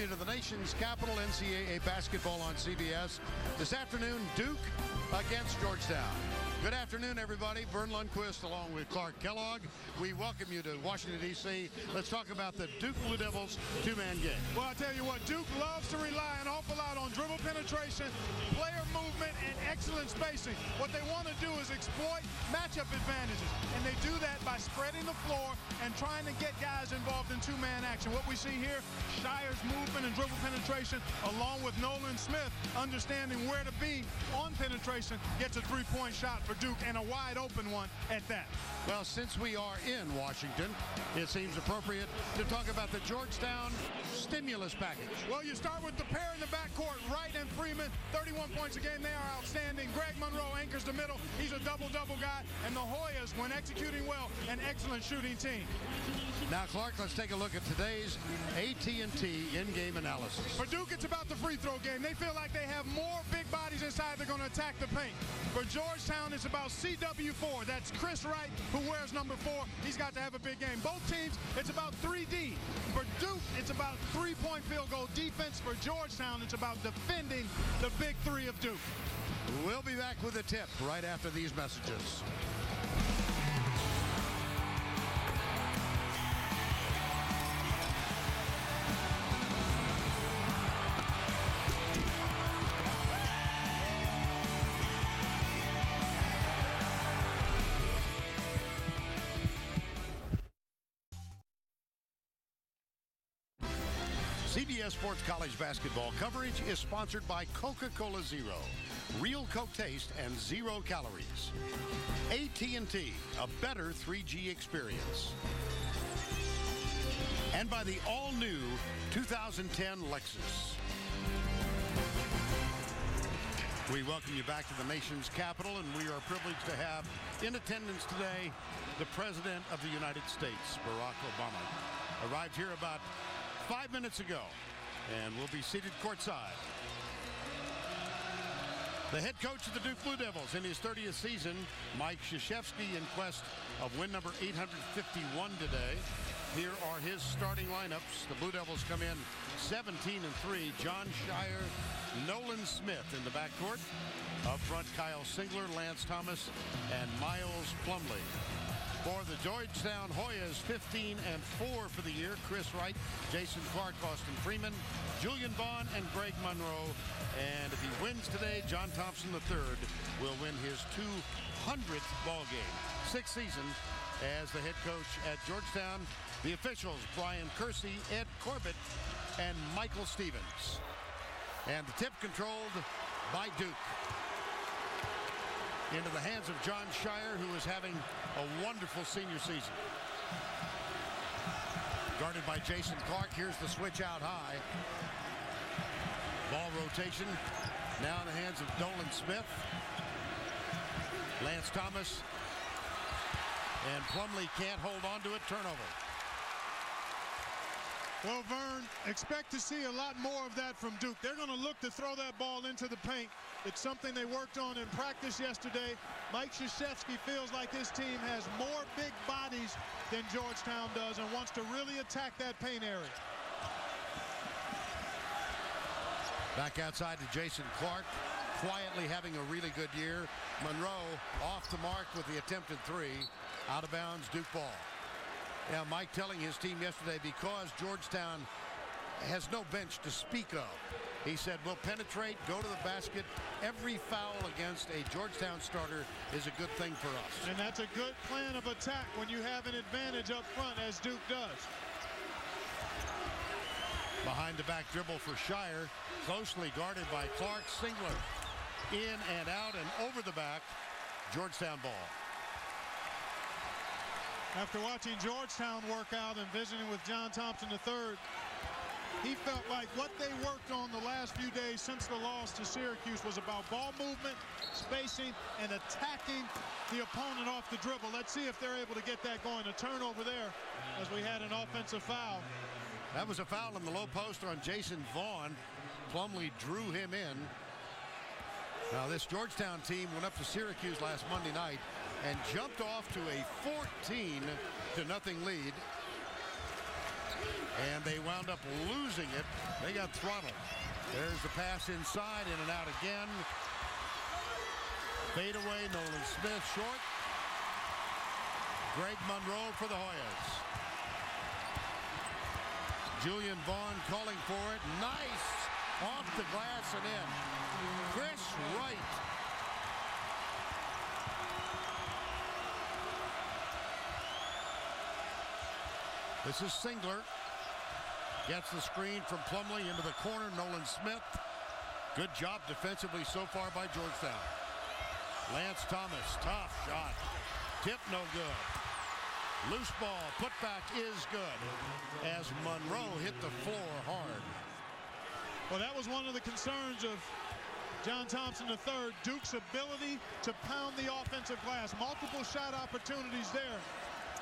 To the nation's capital NCAA basketball on CBS. This afternoon, Duke against Georgetown. Good afternoon, everybody. Vern Lundquist along with Clark Kellogg. We welcome you to Washington, D.C. Let's talk about the Duke Blue Devils two-man game. Well, I tell you what, Duke loves to rely an awful lot on dribble penetration, player movement, and excellent spacing. What they want to do is exploit matchup advantages, and they do that by spreading the floor and trying to get guys involved in two-man action. What we see here, Scheyer's movement and dribble penetration, along with Nolan Smith understanding where to be on penetration, gets a three-point shot for Duke and a wide open one at that. Well, since we are in Washington, it seems appropriate to talk about the Georgetown stimulus package. Well, you start with the pair in the backcourt, Wright and Freeman, 31 points a game. They are outstanding. Greg Monroe anchors the middle. He's a double-double guy. And the Hoyas, when executing well, an excellent shooting team. Now, Clark, let's take a look at today's AT&T in-game analysis. For Duke, it's about the free throw game. They feel like they have more big bodies inside. They're going to attack the paint. For Georgetown, it's about CW4. That's Chris Wright, who wears number four. He's got to have a big game. Both teams, it's about 3D. For Duke, it's about three-point field goal defense. For Georgetown, it's about defending the big three of Duke. We'll be back with a tip right after these messages. CBS Sports College basketball coverage is sponsored by Coca-Cola Zero. Real Coke taste and zero calories. AT&T, a better 3G experience. And by the all-new 2010 Lexus. We welcome you back to the nation's capital, and we are privileged to have in attendance today the President of the United States, Barack Obama. Arrived here about five minutes ago and we'll be seated courtside. The head coach of the Duke Blue Devils in his 30th season, Mike Krzyzewski, in quest of win number 851 today. Here are his starting lineups. The Blue Devils come in 17 and 3. Jon Scheyer, Nolan Smith in the backcourt. Up front, Kyle Singler, Lance Thomas, and Miles Plumlee. For the Georgetown Hoyas, 15 and 4 for the year. Chris Wright, Jason Clark, Austin Freeman, Julian Vaughn, and Greg Monroe. And if he wins today, John Thompson III will win his 200th ball game. Sixth season as the head coach at Georgetown. The officials, Brian Kersey, Ed Corbett, and Michael Stevens. And the tip controlled by Duke into the hands of Jon Scheyer, who is having a wonderful senior season. Guarded by Jason Clark. Here's the switch out high. Ball rotation. Now in the hands of Nolan Smith. Lance Thomas. And Plumlee can't hold on to it. Turnover. Well, Vern, expect to see a lot more of that from Duke. They're going to look to throw that ball into the paint. It's something they worked on in practice yesterday. Mike Krzyzewski feels like his team has more big bodies than Georgetown does and wants to really attack that paint area. Back outside to Jason Clark, quietly having a really good year. Monroe off the mark with the attempted three. Out of bounds, Duke ball. Now, Mike telling his team yesterday because Georgetown has no bench to speak of. He said, we'll penetrate, go to the basket. Every foul against a Georgetown starter is a good thing for us. And that's a good plan of attack when you have an advantage up front, as Duke does. Behind the back dribble for Scheyer, closely guarded by Clark Singler. In and out and over the back, Georgetown ball. After watching Georgetown work out and visiting with John Thompson III, he felt like what they worked on the last few days since the loss to Syracuse was about ball movement, spacing, and attacking the opponent off the dribble. Let's see if they're able to get that going. A turnover there as we had an offensive foul. That was a foul in the low post on Jason Vaughn. Plumlee drew him in. Now this Georgetown team went up to Syracuse last Monday night and jumped off to a 14 to nothing lead. And they wound up losing it. They got throttled. There's the pass inside, in and out again. Fade away, Nolan Smith short. Greg Monroe for the Hoyas. Julian Vaughn calling for it. Nice! Off the glass and in. Chris Wright. This is Singler. Gets the screen from Plumlee into the corner. Nolan Smith. Good job defensively so far by Georgetown. Lance Thomas, tough shot. Tip no good. Loose ball, putback is good as Monroe hit the floor hard. Well, that was one of the concerns of John Thompson III, Duke's ability to pound the offensive glass. Multiple shot opportunities there.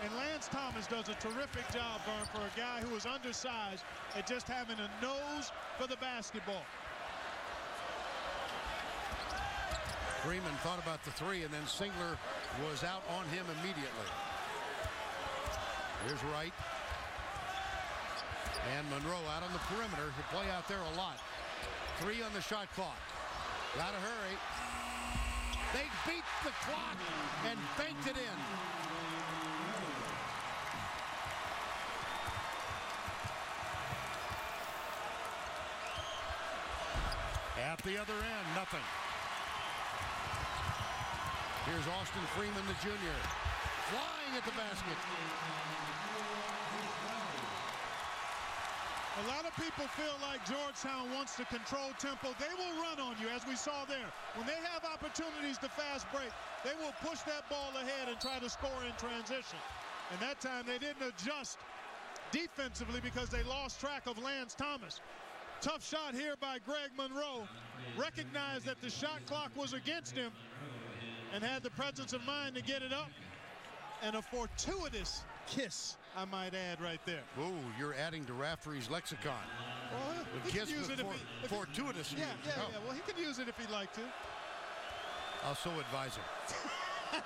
And Lance Thomas does a terrific job, Vern, for a guy who is undersized at just having a nose for the basketball. Freeman thought about the three, and then Singler was out on him immediately. Here's Wright. And Monroe out on the perimeter. He play out there a lot. Three on the shot clock. Gotta hurry. They beat the clock and banked it in. The other end, nothing. Here's Austin Freeman, the junior, flying at the basket. A lot of people feel like Georgetown wants to control tempo. They will run on you, as we saw there. When they have opportunities to fast break, they will push that ball ahead and try to score in transition. And that time they didn't adjust defensively because they lost track of Lance Thomas. Tough shot here by Greg Monroe. Recognized that the shot clock was against him and had the presence of mind to get it up. And a fortuitous kiss, I might add, right there. Ooh, you're adding to Raftery's lexicon. Well, The he kiss use it if before he, if he- fortuitous. yeah, yeah, Oh, yeah. Well, he can use it if he'd like to. I'll so advise him.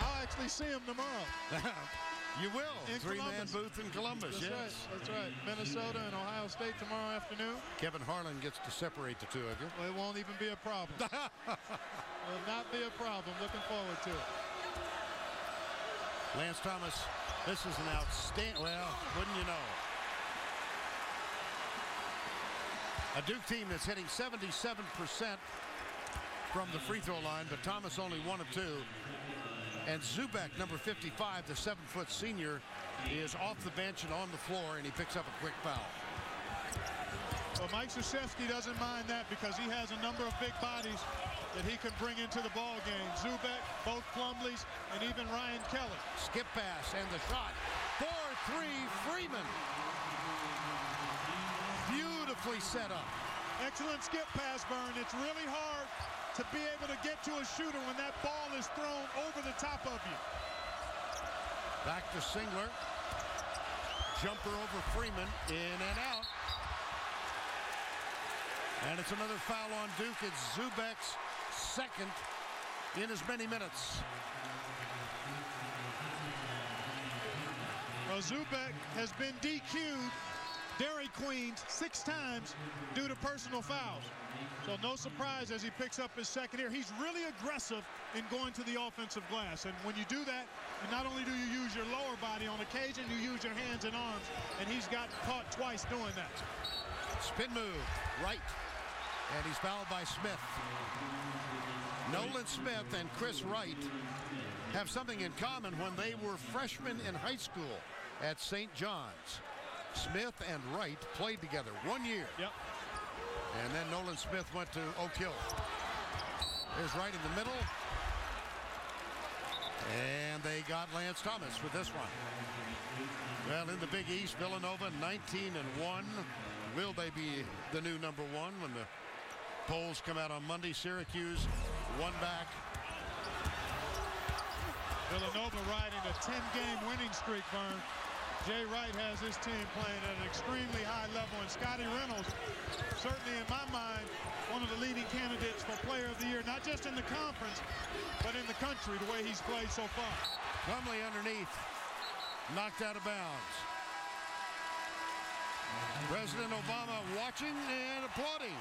I'll actually see him tomorrow. you will. In Three-man booth in Columbus, That's yes. right. That's right. Minnesota and Ohio State tomorrow afternoon. Kevin Harlan gets to separate the two of you. Well, it won't even be a problem. Will not be a problem. Looking forward to it. Lance Thomas, this is an outstanding, well, wouldn't you know? A Duke team that's hitting 77% from the free throw line, but Thomas only one of two. And Zoubek, number 55, the seven-foot senior, is off the bench and on the floor, and he picks up a quick foul. Well, Mike Krzyzewski doesn't mind that because he has a number of big bodies that he can bring into the ball game. Zoubek, both Plumlees, and even Ryan Kelly. Skip pass and the shot. 4-3 Freeman. Beautifully set up. Excellent skip pass, Vern. It's really hard to be able to get to a shooter when that ball is thrown over the top of you. Back to Singler. Jumper over Freeman. In and out. And it's another foul on Duke. It's Zoubek's second in as many minutes. Well, Zoubek has been DQ'd, Dairy Queen, six times due to personal fouls. So no surprise as he picks up his second here. He's really aggressive in going to the offensive glass. And when you do that, not only do you use your lower body, on occasion you use your hands and arms. And he's got caught twice doing that. Spin move. Right. And he's fouled by Smith. Nolan Smith and Chris Wright have something in common when they were freshmen in high school at St. John's. Smith and Wright played together one year. Yep. And then Nolan Smith went to Oak Hill. There's right in the middle. And they got Lance Thomas with this one. Well, in the Big East, Villanova 19 and 1. Will they be the new number one when the polls come out on Monday? Syracuse one back. Villanova riding a 10-game winning streak, Vern. Jay Wright has his team playing at an extremely high level, and Scottie Reynolds, certainly in my mind, one of the leading candidates for Player of the Year, not just in the conference, but in the country, the way he's played so far. Plumlee underneath. Knocked out of bounds. President Obama watching and applauding.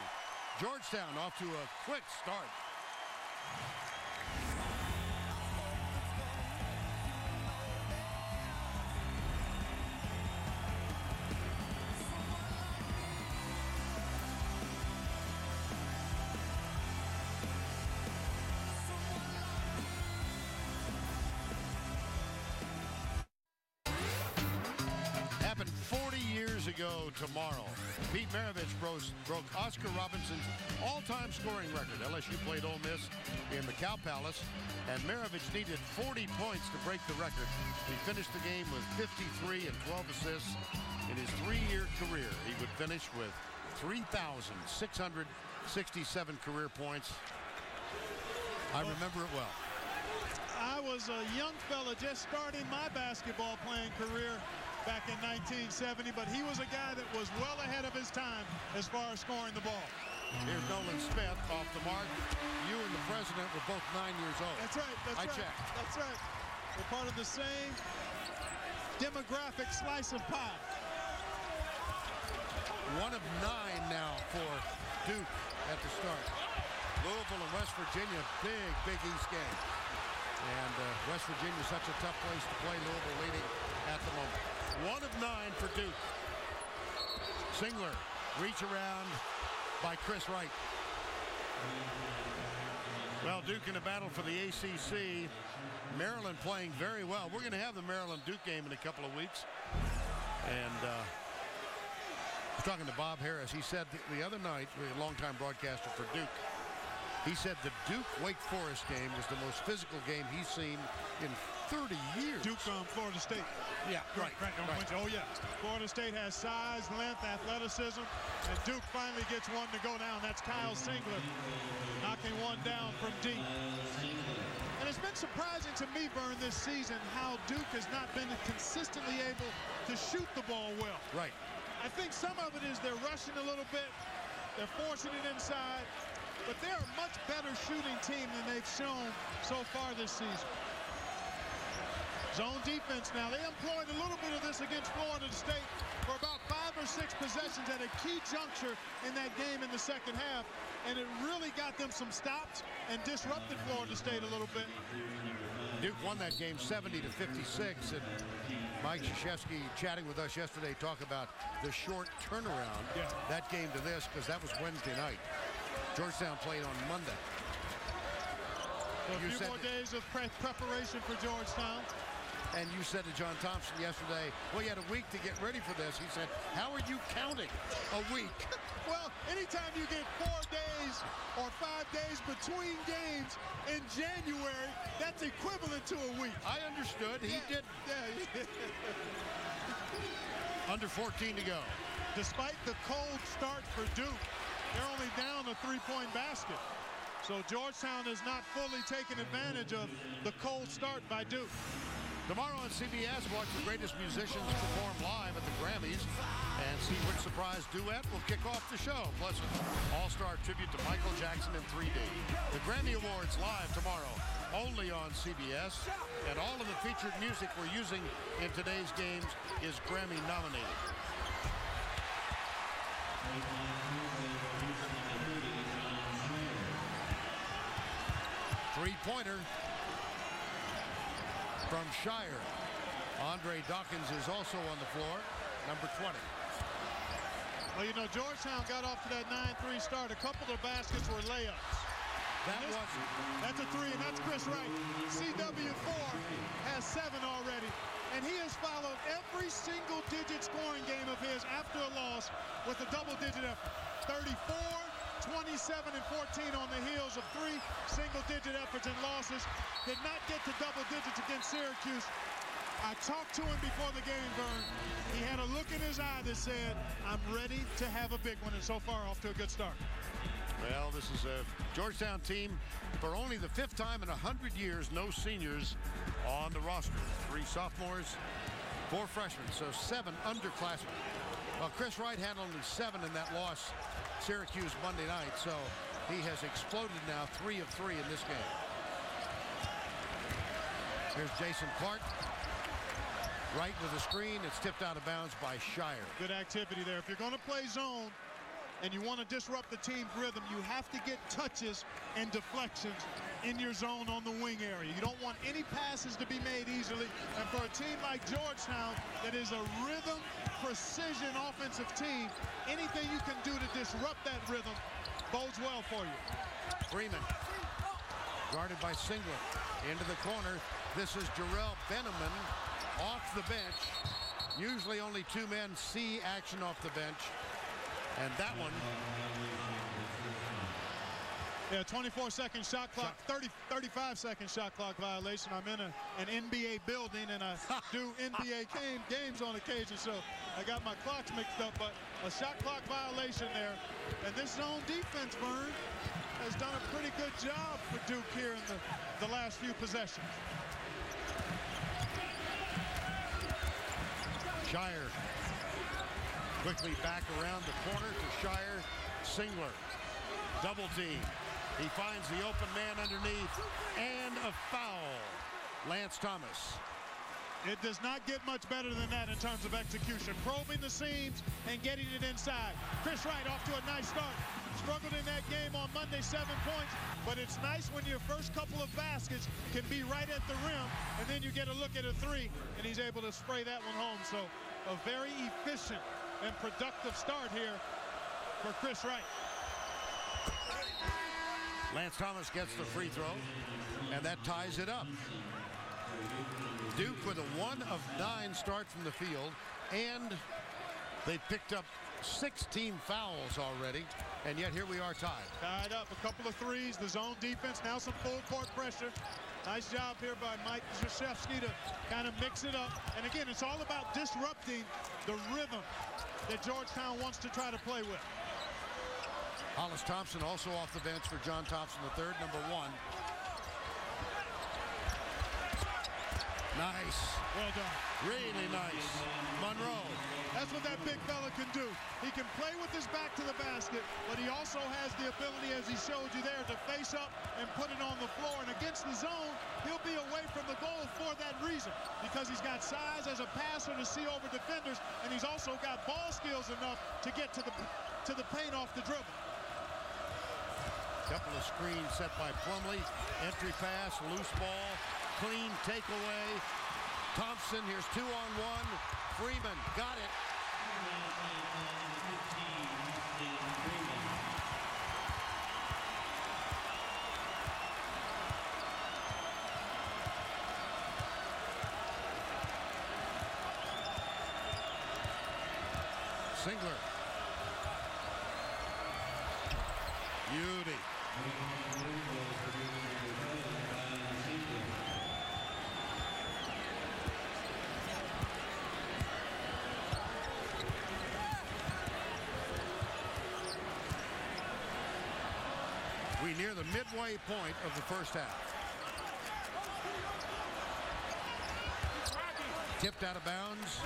Georgetown off to a quick start. Ago tomorrow. Pete Maravich broke, broke Oscar Robertson's all-time scoring record. LSU played Ole Miss in the Cow Palace, and Maravich needed 40 points to break the record. He finished the game with 53 and 12 assists. In his three-year career, he would finish with 3,667 career points. I remember it well. I was a young fella just starting my basketball playing career back in 1970, but he was a guy that was well ahead of his time as far as scoring the ball. Here's Nolan Smith off the mark. You and the president were both nine years old. That's right. That's I right. checked. That's right. We're part of the same demographic slice of pie. One of nine now for Duke at the start. Louisville and West Virginia, big, big East game. And uh, West Virginia is such a tough place to play. Louisville leading at the moment. One of nine for Duke. Singler, reach around by Chris Wright. Well, Duke in a battle for the ACC. Maryland playing very well. We're going to have the Maryland-Duke game in a couple of weeks. And uh, talking to Bob Harris. He said the, the other night, a longtime broadcaster for Duke, he said the Duke-Wake Forest game was the most physical game he's seen in 30 years. Duke from Florida State. Yeah, right, Right, don't right. Oh, yeah. Florida State has size, length, athleticism, and Duke finally gets one to go down. That's Kyle Singler knocking one down from deep. And it's been surprising to me, Vern, this season how Duke has not been consistently able to shoot the ball well. Right. I think some of it is they're rushing a little bit. They're forcing it inside. But they're a much better shooting team than they've shown so far this season. Zone defense now. They employed a little bit of this against Florida State for about five or six possessions at a key juncture in that game in the second half. And it really got them some stops and disrupted Florida State a little bit. Duke won that game 70 to 56. And Mike Krzyzewski chatting with us yesterday talked about the short turnaround. Yeah. That game to this because that was Wednesday night. Georgetown played on Monday. So a You few said more days of pre- preparation for Georgetown. And you said to John Thompson yesterday, well, you had a week to get ready for this. He said, how are you counting a week? Well, anytime you get four days or five days between games in January, that's equivalent to a week. I understood. He Yeah, did Yeah. under 14 to go. Despite the cold start for Duke, they're only down a three-point basket. So Georgetown has not fully taken advantage of the cold start by Duke. Tomorrow on CBS, watch the greatest musicians perform live at the Grammys and see which surprise duet will kick off the show. Plus, an all-star tribute to Michael Jackson in 3D. The Grammy Awards live tomorrow, only on CBS. And all of the featured music we're using in today's games is Grammy nominated. Three-pointer from Scheyer. Andre Dawkins is also on the floor, number 20. Well, you know, Georgetown got off to that 9-3 start. A couple of baskets were layups. That This- was That's a three, and that's Chris Wright. CW4 has seven already, and he has followed every single digit scoring game of his after a loss with a double-digit effort. 34, 27, and 14 on the heels of three single-digit efforts and losses. Did not get to double digits against Syracuse. I talked to him before the game, Vern. He had a look in his eye that said, I'm ready to have a big one, and so far off to a good start. Well, this is a Georgetown team for only the fifth time in 100 years, no seniors on the roster. Three sophomores, four freshmen, so seven underclassmen. Well, Chris Wright had only seven in that loss, Syracuse Monday night, so he has exploded now, three of three in this game. Here's Jason Clark. Right with the screen. It's tipped out of bounds by Scheyer. Good activity there. If you're going to play zone and you want to disrupt the team's rhythm, you have to get touches and deflections in your zone on the wing area. You don't want any passes to be made easily. And for a team like Georgetown that is a rhythm, precision offensive team, anything you can do to disrupt that rhythm bodes well for you. Freeman guarded by Singler into the corner. This is Jerrelle Benimon off the bench. Usually only two men see action off the bench. And that one yeah, 24 second shot clock, 30, 35 second shot clock violation. I'm in a, an NBA building and I do NBA game, games on occasion, so I got my clocks mixed up, but a shot clock violation there. And this zone defense, Vern, has done a pretty good job for Duke here in the, the last few possessions. Scheyer quickly back around the corner to Scheyer. Singler double team. He finds the open man underneath and a foul. Lance Thomas. It does not get much better than that in terms of execution. Probing the seams and getting it inside. Chris Wright off to a nice start. Struggled in that game on Monday, seven points. But it's nice when your first couple of baskets can be right at the rim, and then you get a look at a three, and he's able to spray that one home. So a very efficient and productive start here for Chris Wright. Lance Thomas gets the free throw, and that ties it up. Duke with a one of nine start from the field, and they picked up 16 fouls already, and yet here we are tied. Tied up, a couple of threes, the zone defense, now some full court pressure. Nice job here by Mike Krzyzewski to kind of mix it up. And again, it's all about disrupting the rhythm that Georgetown wants to try to play with. Hollis Thompson also off the bench for John Thompson III, number one. Nice. Well done. Really nice. Monroe. That's what that big fella can do. He can play with his back to the basket, but he also has the ability, as he showed you there, to face up and put it on the floor. And against the zone, he'll be away from the goal for that reason, because he's got size as a passer to see over defenders, and he's also got ball skills enough to get to the to the paint off the dribble. Couple of screens set by Plumlee. Entry pass, loose ball, clean takeaway. Thompson, here's two on one. Freeman got it. Singler. Beauty. We near midway point of the first half. Tipped out of bounds.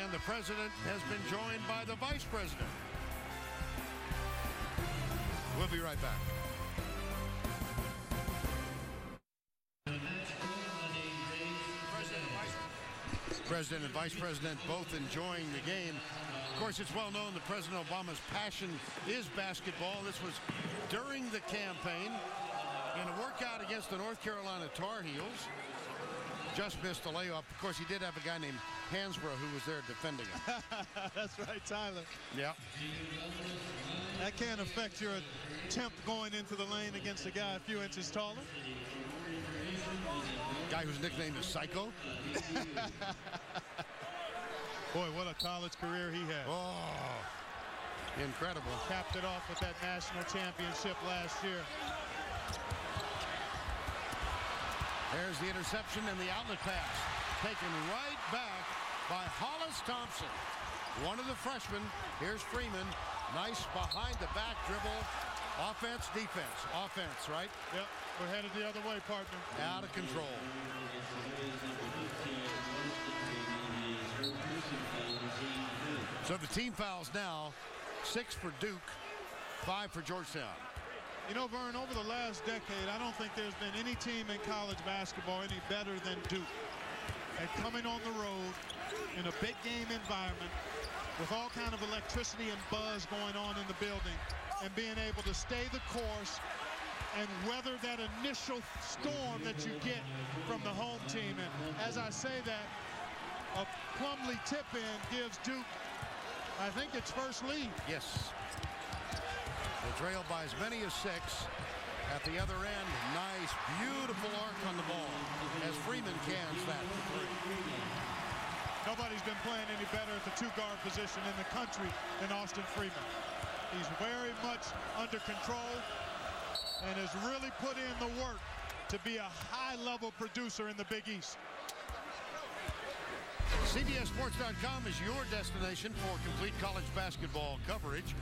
And the president has been joined by the vice president. We'll be right back. President and Vice President both enjoying the game. Of course, it's well known that President Obama's passion is basketball. This was during the campaign in a workout against the North Carolina Tar Heels. Just missed the layup. Of course, he did have a guy named Hansbrough who was there defending him. That's right, Tyler. Yeah. That can't affect your attempt going into the lane against a guy a few inches taller. Guy whose nickname is Psycho. Boy, what a college career he had. Oh, incredible. Capped it off with that national championship last year. There's the interception and the outlet pass. Taken right back by Hollis Thompson. One of the freshmen. Here's Freeman. Nice behind the back dribble. Offense, defense. Offense, right? Yep, we're headed the other way, partner. Out of control. So the team fouls now. Six for Duke, five for Georgetown. You know, Vern, over the last decade, I don't think there's been any team in college basketball any better than Duke. at coming on the road in a big game environment with all kind of electricity and buzz going on in the building and being able to stay the course and weather that initial storm that you get from the home team. And as I say that, a Plumlee tip-in gives Duke, I think it's first lead. Yes. The trail by as many as six. At the other end, nice, beautiful arc on the ball as Freeman cans that three. Nobody's been playing any better at the two-guard position in the country than Austin Freeman. He's very much under control and has really put in the work to be a high-level producer in the Big East. CBSSports.com is your destination for complete college basketball coverage.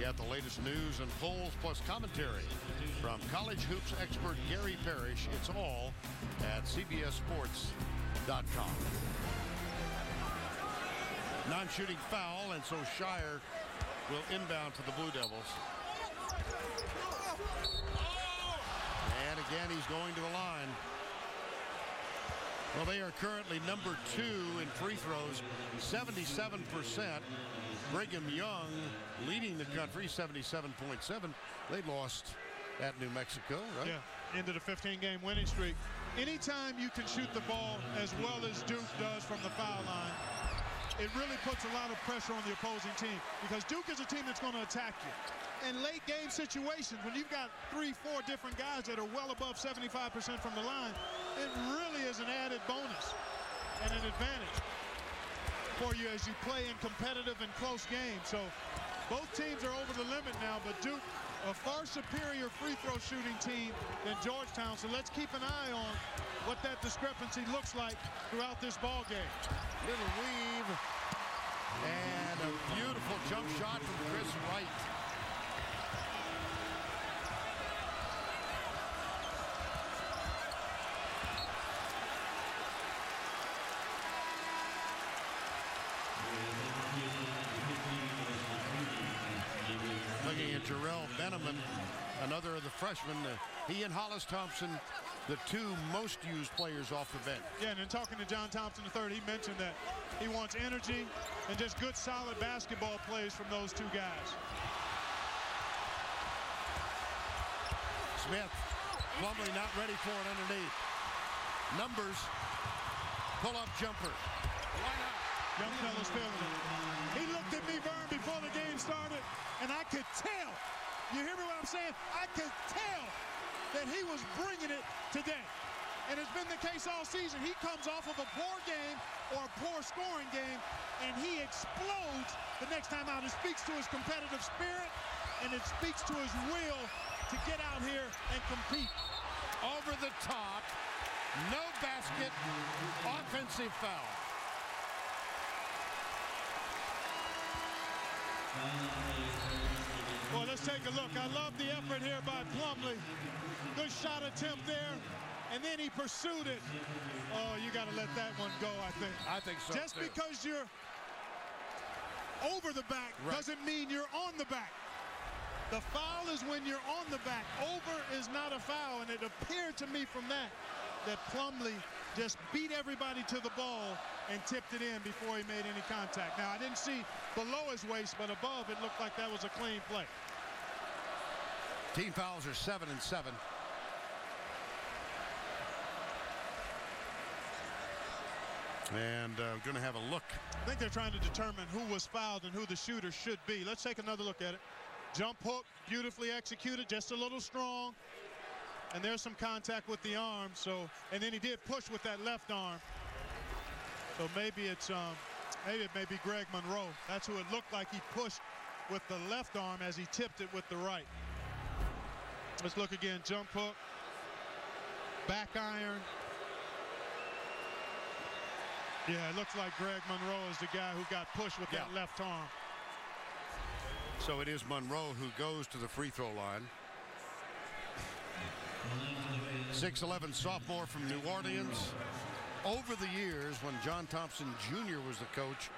Get the latest news and polls plus commentary from college hoops expert Gary Parrish. It's all at CBSSports.com. Non-shooting foul, and so Scheyer will inbound to the Blue Devils. And again, he's going to the line. Well, they are currently number two in free throws, 77%. Brigham Young leading the country, 77.7. They lost at New Mexico, right? Yeah, into the 15-game winning streak. Anytime you can shoot the ball as well as Duke does from the foul line, it really puts a lot of pressure on the opposing team because Duke is a team that's going to attack you. In late game situations, when you've got three, four different guys that are well above 75% from the line, it really is an added bonus and an advantage for you as you play in competitive and close games. So both teams are over the limit now, but Duke a far superior free throw shooting team than Georgetown. So let's keep an eye on what that discrepancy looks like throughout this ball game. Little weave and a beautiful jump shot from Chris Wright. Looking at Jerrelle Benimon, another of the freshmen. Uh, he and Hollis Thompson, the two most used players off the bench. Yeah, and in talking to John Thompson III, he mentioned that he wants energy and just good, solid basketball plays from those two guys. Smith, Plumlee not ready for it underneath. Numbers, pull-up jumper. Why not? Young fella's feeling it. Looked me, before the game started, and I could tell. You hear me what I'm saying? I could tell that he was bringing it today. And it's been the case all season. He comes off of a poor game or a poor scoring game, and he explodes the next time out. It speaks to his competitive spirit, and it speaks to his will to get out here and compete. Over the top, no basket, offensive foul. Well, let's take a look. I love the effort here by Plumlee. Good shot attempt there, and then he pursued it. Oh, you got to let that one go, I think. I think so, Just too. because you're over the back Right. doesn't mean you're on the back. The foul is when you're on the back. Over is not a foul, and it appeared to me from that that Plumlee just beat everybody to the ball and tipped it in before he made any contact. Now, I didn't see below his waist, but above, it looked like that was a clean play. Team fouls are seven and seven. And uh, we're going to have a look. I think they're trying to determine who was fouled and who the shooter should be. Let's take another look at it. Jump hook, beautifully executed, just a little strong. And there's some contact with the arm. So, and then he did push with that left arm. So maybe it's um, maybe it may be Greg Monroe. That's who it looked like he pushed with the left arm as he tipped it with the right. Let's look again. Jump hook, back iron. Yeah, it looks like Greg Monroe is the guy who got pushed with that left arm. So it is Monroe who goes to the free throw line. 6'11 sophomore from New Orleans. Over the years, when John Thompson Jr. was the coach,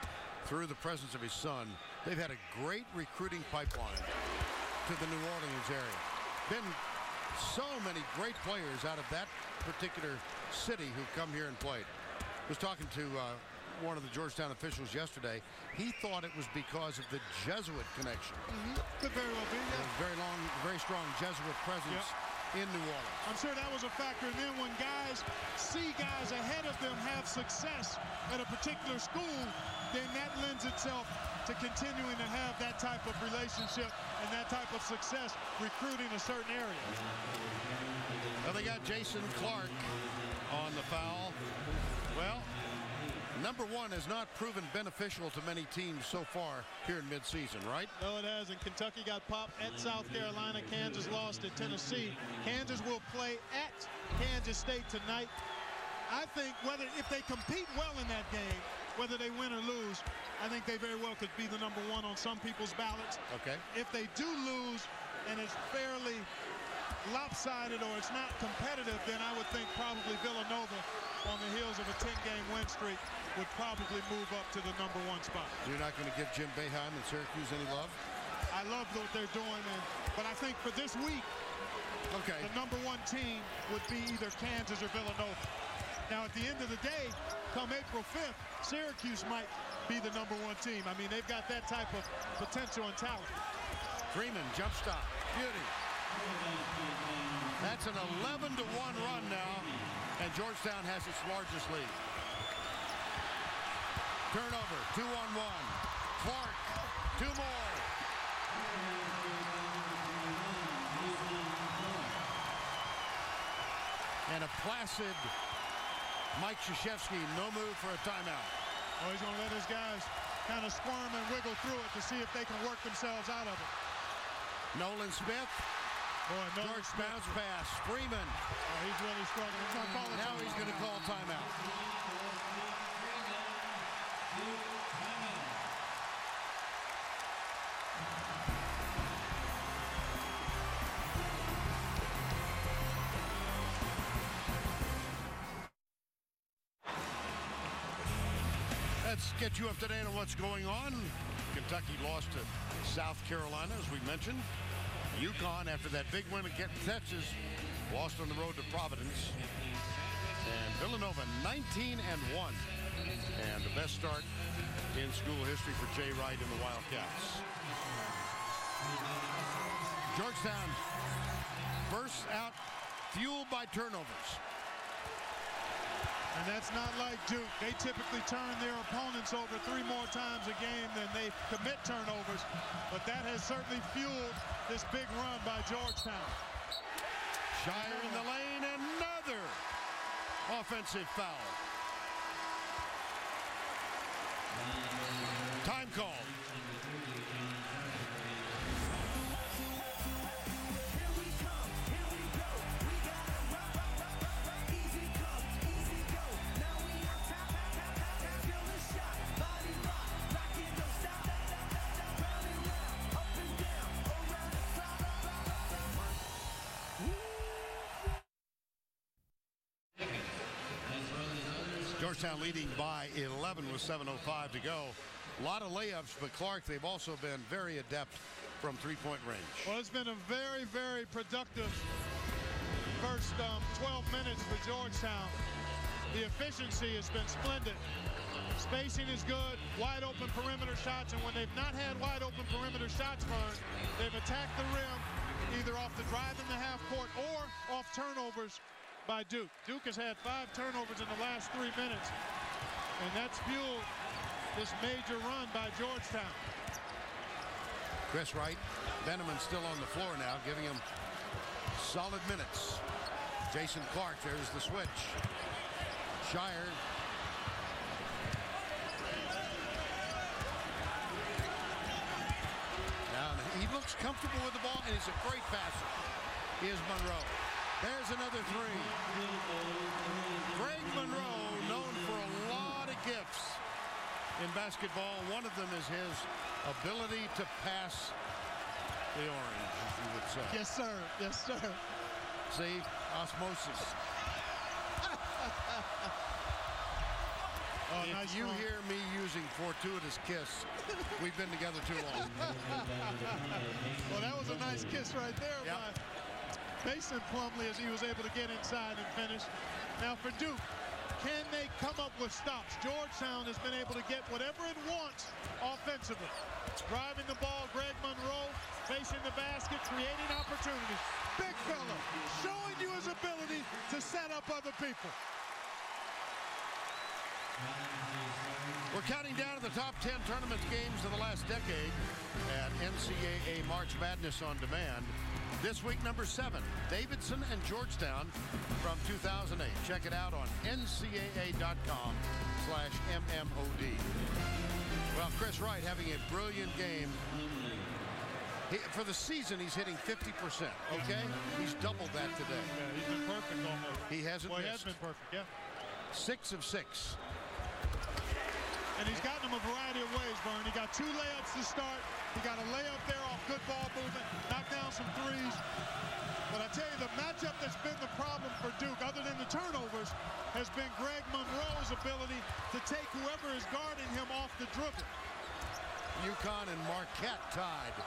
through the presence of his son, they've had a great recruiting pipeline to the New Orleans area. Been so many great players out of that particular city who come here and played. was talking to uh, one of the Georgetown officials yesterday. He thought it was because of the Jesuit connection. Could very well be. Yeah. very long, very strong Jesuit presence in New Orleans. I'm sure that was a factor. And then when guys see guys ahead of them have success at a particular school, then that lends itself to continuing to have that type of relationship and that type of success recruiting a certain area. Well, they got Jason Clark on the foul. Well, number one has not proven beneficial to many teams so far here in midseason, right? No, it hasn't. Kentucky got popped at South Carolina. Kansas lost at Tennessee. Kansas will play at Kansas State tonight. I think whether if they compete well in that game, whether they win or lose, I think they very well could be the number one on some people's ballots. Okay. If they do lose and it's fairly lopsided or it's not competitive, then I would think probably Villanova on the heels of a 10-game win streak would probably move up to the number one spot. You're not going to give Jim Boeheim and Syracuse any love? I love what they're doing, and, but I think for this week, Okay. the number one team would be either Kansas or Villanova. Now, at the end of the day, come April 5th, Syracuse might be the number one team. I mean, they've got that type of potential and talent. Freeman, jump stop. Beauty. That's an 11 to 1 run now, and Georgetown has its largest lead. Turnover, two on one. Clark, two more. And a placid Mike Krzyzewski, no move for a timeout. Oh, he's going to let his guys kind of squirm and wiggle through it to see if they can work themselves out of it. Nolan Smith, Boy, Nolan George bounce pass. Freeman, oh, he's really struggling. He's gonna call it now he's going to call timeout. Let's get you up to date on what's going on. Kentucky lost to South Carolina, as we mentioned. UConn, after that big win against Texas, lost on the road to Providence. And Villanova, 19 and 1. And the best start in school history for Jay Wright and the Wildcats. Georgetown bursts out, fueled by turnovers. And that's not like Duke. They typically turn their opponents over three more times a game than they commit turnovers. But that has certainly fueled this big run by Georgetown. Scheyer in the lane, another offensive foul. Time called. Georgetown leading by 11 with 7.05 to go. A lot of layups, but Clark, they've also been very adept from three-point range. Well, it's been a very, very productive first um, 12 minutes for Georgetown. The efficiency has been splendid. Spacing is good, wide open perimeter shots, and when they've not had wide open perimeter shots burned, they've attacked the rim either off the drive in the half court or off turnovers by Duke. Duke has had five turnovers in the last three minutes, and that's fueled this major run by Georgetown. Chris Wright, Benimon still on the floor now, giving him solid minutes. Jason Clark, there's the switch. Scheyer. Now, he looks comfortable with the ball, and he's a great passer. Here's Monroe. There's another three. Greg Monroe, known for a lot of gifts in basketball. One of them is his ability to pass the orange, as you would say. Yes, sir. Yes, sir. See, osmosis. Oh, if nice you run. hear me using fortuitous kiss, we've been together too long. Well, that was a nice kiss right there Yep. Mason Plumlee as he was able to get inside and finish. Now for Duke, can they come up with stops? Georgetown has been able to get whatever it wants offensively. Driving the ball, Greg Monroe facing the basket, creating opportunities. Big fella, showing you his ability to set up other people. We're counting down to the top 10 tournament games of the last decade at NCAA March Madness on Demand. This week, number seven, Davidson and Georgetown from 2008. Check it out on ncaa.com slash MMOD. Well, Chris Wright having a brilliant game. He, for the season, he's hitting 50%, okay? He's doubled that today. Yeah, he's been perfect almost. He hasn't Well, he missed. has been perfect, yeah. Six of six. And he's gotten them a variety of ways, Vern. He got two layups to start. He got a layup there off good ball movement, knocked down some threes. But I tell you, the matchup that's been the problem for Duke, other than the turnovers, has been Greg Monroe's ability to take whoever is guarding him off the dribble. UConn and Marquette tied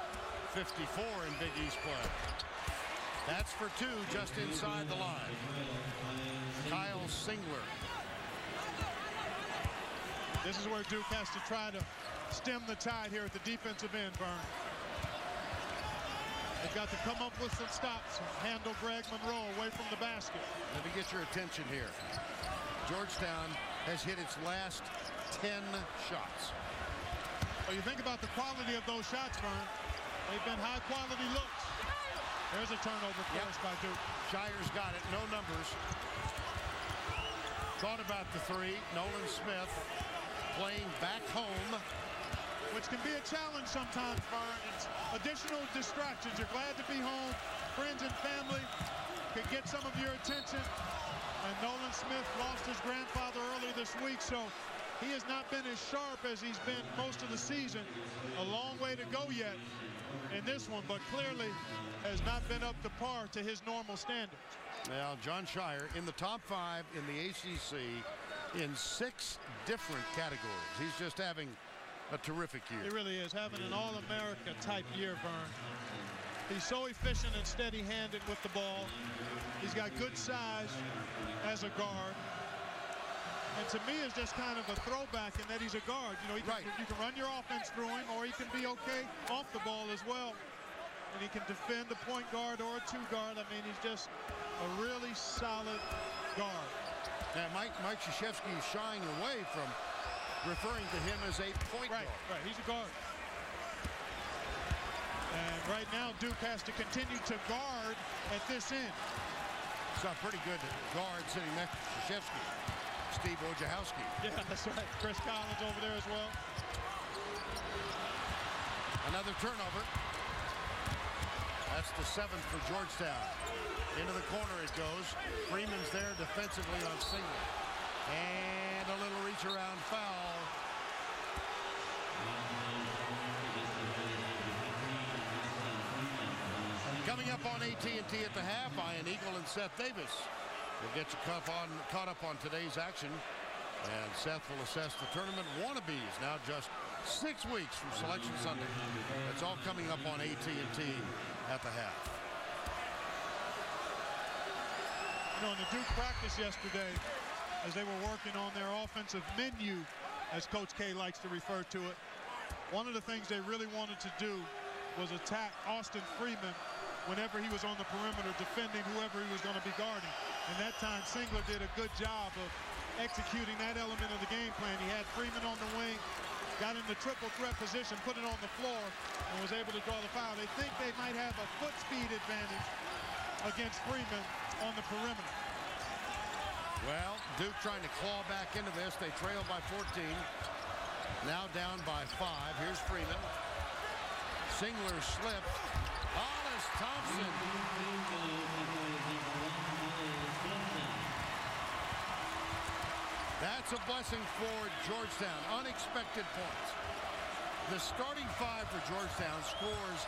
54 in Big East play. That's for two just inside the line. Kyle Singler. This is where Duke has to try to stem the tide here at the defensive end, Vern. They've got to come up with some stops, handle Greg Monroe away from the basket. Let me get your attention here. Georgetown has hit its last 10 shots. Well, you think about the quality of those shots, Vern. They've been high quality looks. There's a turnover Yep. forced by Duke. Scheyer's got it, no numbers. Thought about the three. Nolan Smith playing back home. Which can be a challenge sometimes, Vern. It's additional distractions. You're glad to be home. Friends and family can get some of your attention. And Nolan Smith lost his grandfather early this week, so he has not been as sharp as he's been most of the season. A long way to go yet in this one, but clearly has not been up to par to his normal standards. Now, Jon Scheyer in the top five in the ACC in six different categories. He's just having a terrific year. He really is having an All-America type year, Vern. He's so efficient and steady-handed with the ball. He's got good size as a guard. And to me, it's just kind of a throwback in that he's a guard. You know, he can, Right. you can run your offense through him, or he can be okay off the ball as well. And he can defend the point guard or a two guard. I mean, he's just a really solid guard. Now, Mike Mike Krzyzewski is shying away from referring to him as a point Right, guard. right. He's a guard. And right now, Duke has to continue to guard at this end. It's a pretty good guard sitting next to Krzyzewski. Steve Wojciechowski. Yeah, that's right. Chris Collins over there as well. Another turnover. That's the seventh for Georgetown. Into the corner it goes. Freeman's there defensively on Singler. And a little around foul. Coming up on AT&T at the half, Ian Eagle and Seth Davis will get you caught, on, caught up on today's action. And Seth will assess the tournament wannabes now just six weeks from Selection Sunday. It's all coming up on AT&T at the half. You know, in the Duke practice yesterday, as they were working on their offensive menu, as Coach K likes to refer to it, one of the things they really wanted to do was attack Austin Freeman whenever he was on the perimeter defending whoever he was going to be guarding. And that time, Singler did a good job of executing that element of the game plan. He had Freeman on the wing, got in the triple threat position, put it on the floor, and was able to draw the foul. They think they might have a foot speed advantage against Freeman on the perimeter. Well, Duke trying to claw back into this. They trail by 14. Now down by five. Here's Freeman. Singler slipped. Hollis Thompson. That's a blessing for Georgetown. Unexpected points. The starting five for Georgetown scores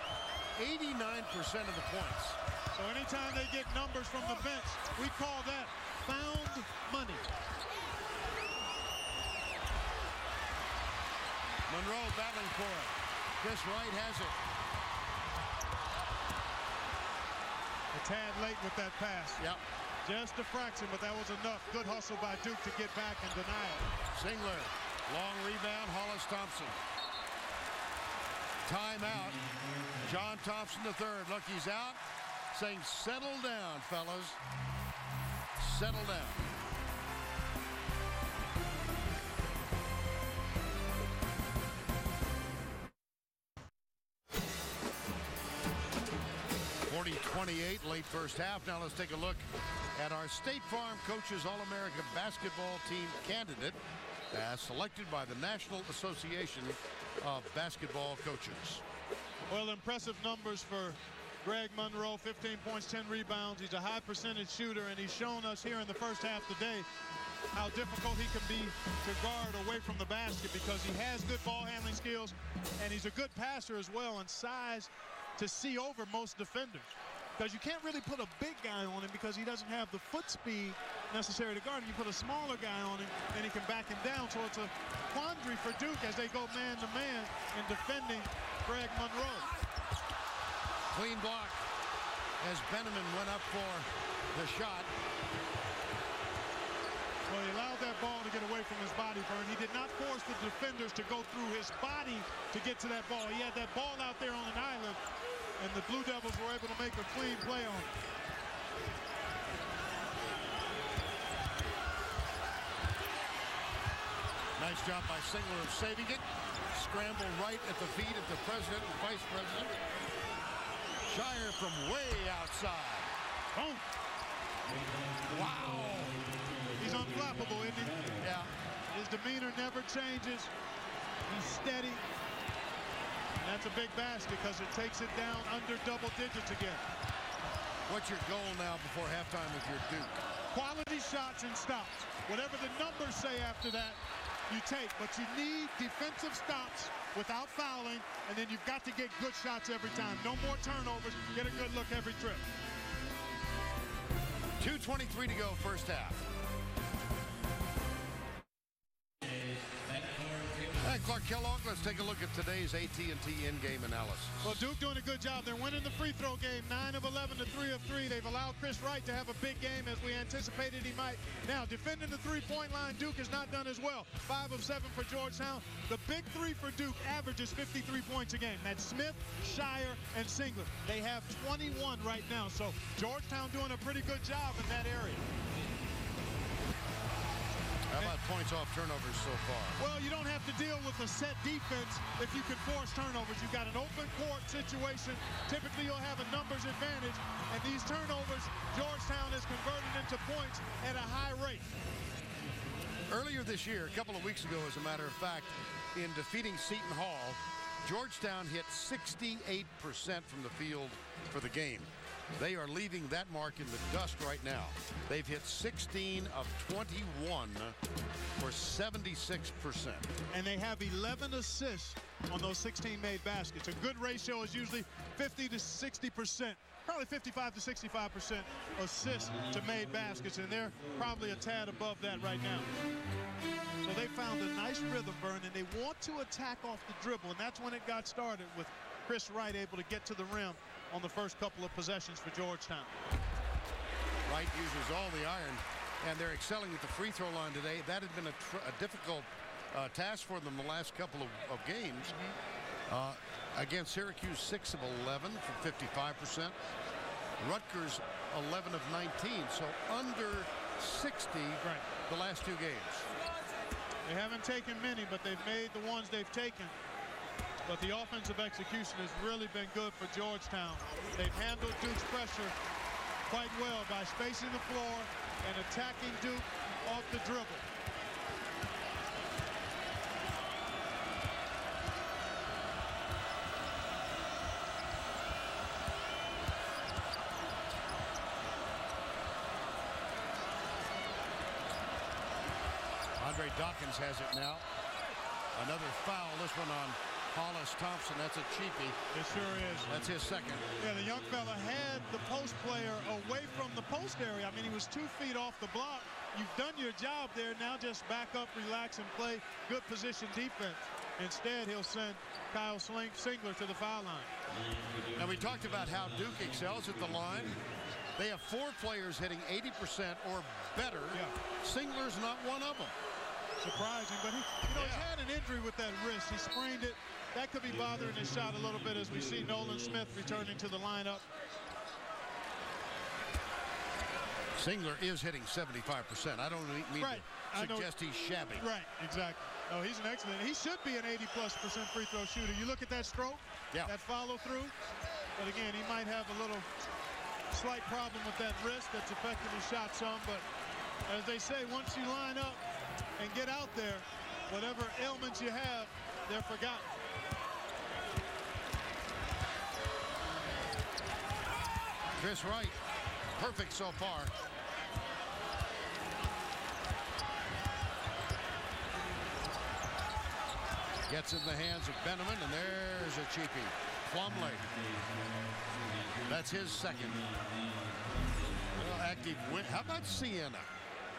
89% of the points. So anytime they get numbers from the bench, we call that found money. Monroe battling for it. Chris Wright has it. A tad late with that pass. Yep. Just a fraction, but that was enough. Good hustle by Duke to get back and deny it. Singler, long rebound, Hollis Thompson. Timeout. John Thompson III. Look, he's out saying, settle down, fellas. Settle down. Forty twenty-eight, late first half. Now let's take a look at our State Farm Coaches All-America basketball team candidate as selected by the National Association of Basketball Coaches. Well, impressive numbers for Greg Monroe, 15 points, 10 rebounds. He's a high percentage shooter, and he's shown us here in the first half today how difficult he can be to guard away from the basket because he has good ball handling skills, and he's a good passer as well, and size to see over most defenders. Because you can't really put a big guy on him because he doesn't have the foot speed necessary to guard him. You put a smaller guy on him, and he can back him down. So it's a quandary for Duke as they go man-to-man -man in defending Greg Monroe. Clean block as Benimon went up for the shot. Well, he allowed that ball to get away from his body, Vern. He did not force the defenders to go through his body to get to that ball. He had that ball out there on an island, and the Blue Devils were able to make a clean play on it. Nice job by Singler of saving it. Scramble right at the feet of the president and vice president. Scheyer from way outside. Boom. Wow. He's unflappable, isn't he? Yeah. His demeanor never changes. He's steady. And that's a big basket because it takes it down under double digits again. What's your goal now before halftime if you're Duke? Quality shots and stops. Whatever the numbers say after that, you take. But you need defensive stops without fouling, and then you've got to get good shots every time. No more turnovers. Get a good look every trip. 2.23 to go first half. Clark Kellogg, let's take a look at today's AT&T in-game analysis. Well, Duke doing a good job. They're winning the free throw game, 9 of 11 to 3 of 3. They've allowed Chris Wright to have a big game as we anticipated he might. Now, defending the three-point line, Duke has not done as well. 5 of 7 for Georgetown. The big three for Duke averages 53 points a game. That's Smith, Scheyer, and Singler. They have 21 right now, so Georgetown doing a pretty good job in that area. About points off turnovers so far? Well, you don't have to deal with a set defense if you can force turnovers. You've got an open court situation. Typically, you'll have a numbers advantage. And these turnovers, Georgetown is converted into points at a high rate. Earlier this year, a couple of weeks ago, as a matter of fact, in defeating Seton Hall, Georgetown hit 68% from the field for the game. They are leaving that mark in the dust right now. They've hit 16 of 21 for 76%. And they have 11 assists on those 16 made baskets. A good ratio is usually 50 to 60%. Probably 55 to 65% assists to made baskets, and they're probably a tad above that right now. So they found a nice rhythm, Vern, and they want to attack off the dribble, and that's when it got started with Chris Wright able to get to the rim on the first couple of possessions for Georgetown. Wright uses all the iron, and they're excelling at the free throw line today. That had been a, a difficult uh, task for them the last couple of, of games. Uh, against Syracuse, 6 of 11 for 55%. Rutgers, 11 of 19, so under 60 right. the last two games. They haven't taken many, but they've made the ones they've taken. But the offensive execution has really been good for Georgetown. They've handled Duke's pressure quite well by spacing the floor and attacking Duke off the dribble. Andre Dawkins has it now. Another foul, this one on Hollis Thompson. That's a cheapie. It sure is. That's his second. Yeah, the young fella had the post player away from the post area. I mean, he was two feet off the block. You've done your job there. Now just back up, relax, and play good position defense. Instead, he'll send Kyle Singler to the foul line. Now, we talked about how Duke excels at the line. They have four players hitting 80% or better. Yeah. Singler's not one of them. Surprising, but he, you know, he's had an injury with that wrist. He sprained it. That could be bothering his shot a little bit as we see Nolan Smith returning to the lineup. Singler is hitting 75%. I don't mean Right. to suggest he's shabby. Right, exactly. No, he's an excellent. He should be an 80 plus percent free throw shooter. You look at that stroke, Yeah. that follow through. But again, he might have a little slight problem with that wrist that's affecting his shot some. But as they say, once you line up and get out there, whatever ailments you have, they're forgotten. Chris Wright, perfect so far. Gets in the hands of Benimon, and there's a cheapie. Plumlee. That's his second. Well, active win. How about Siena?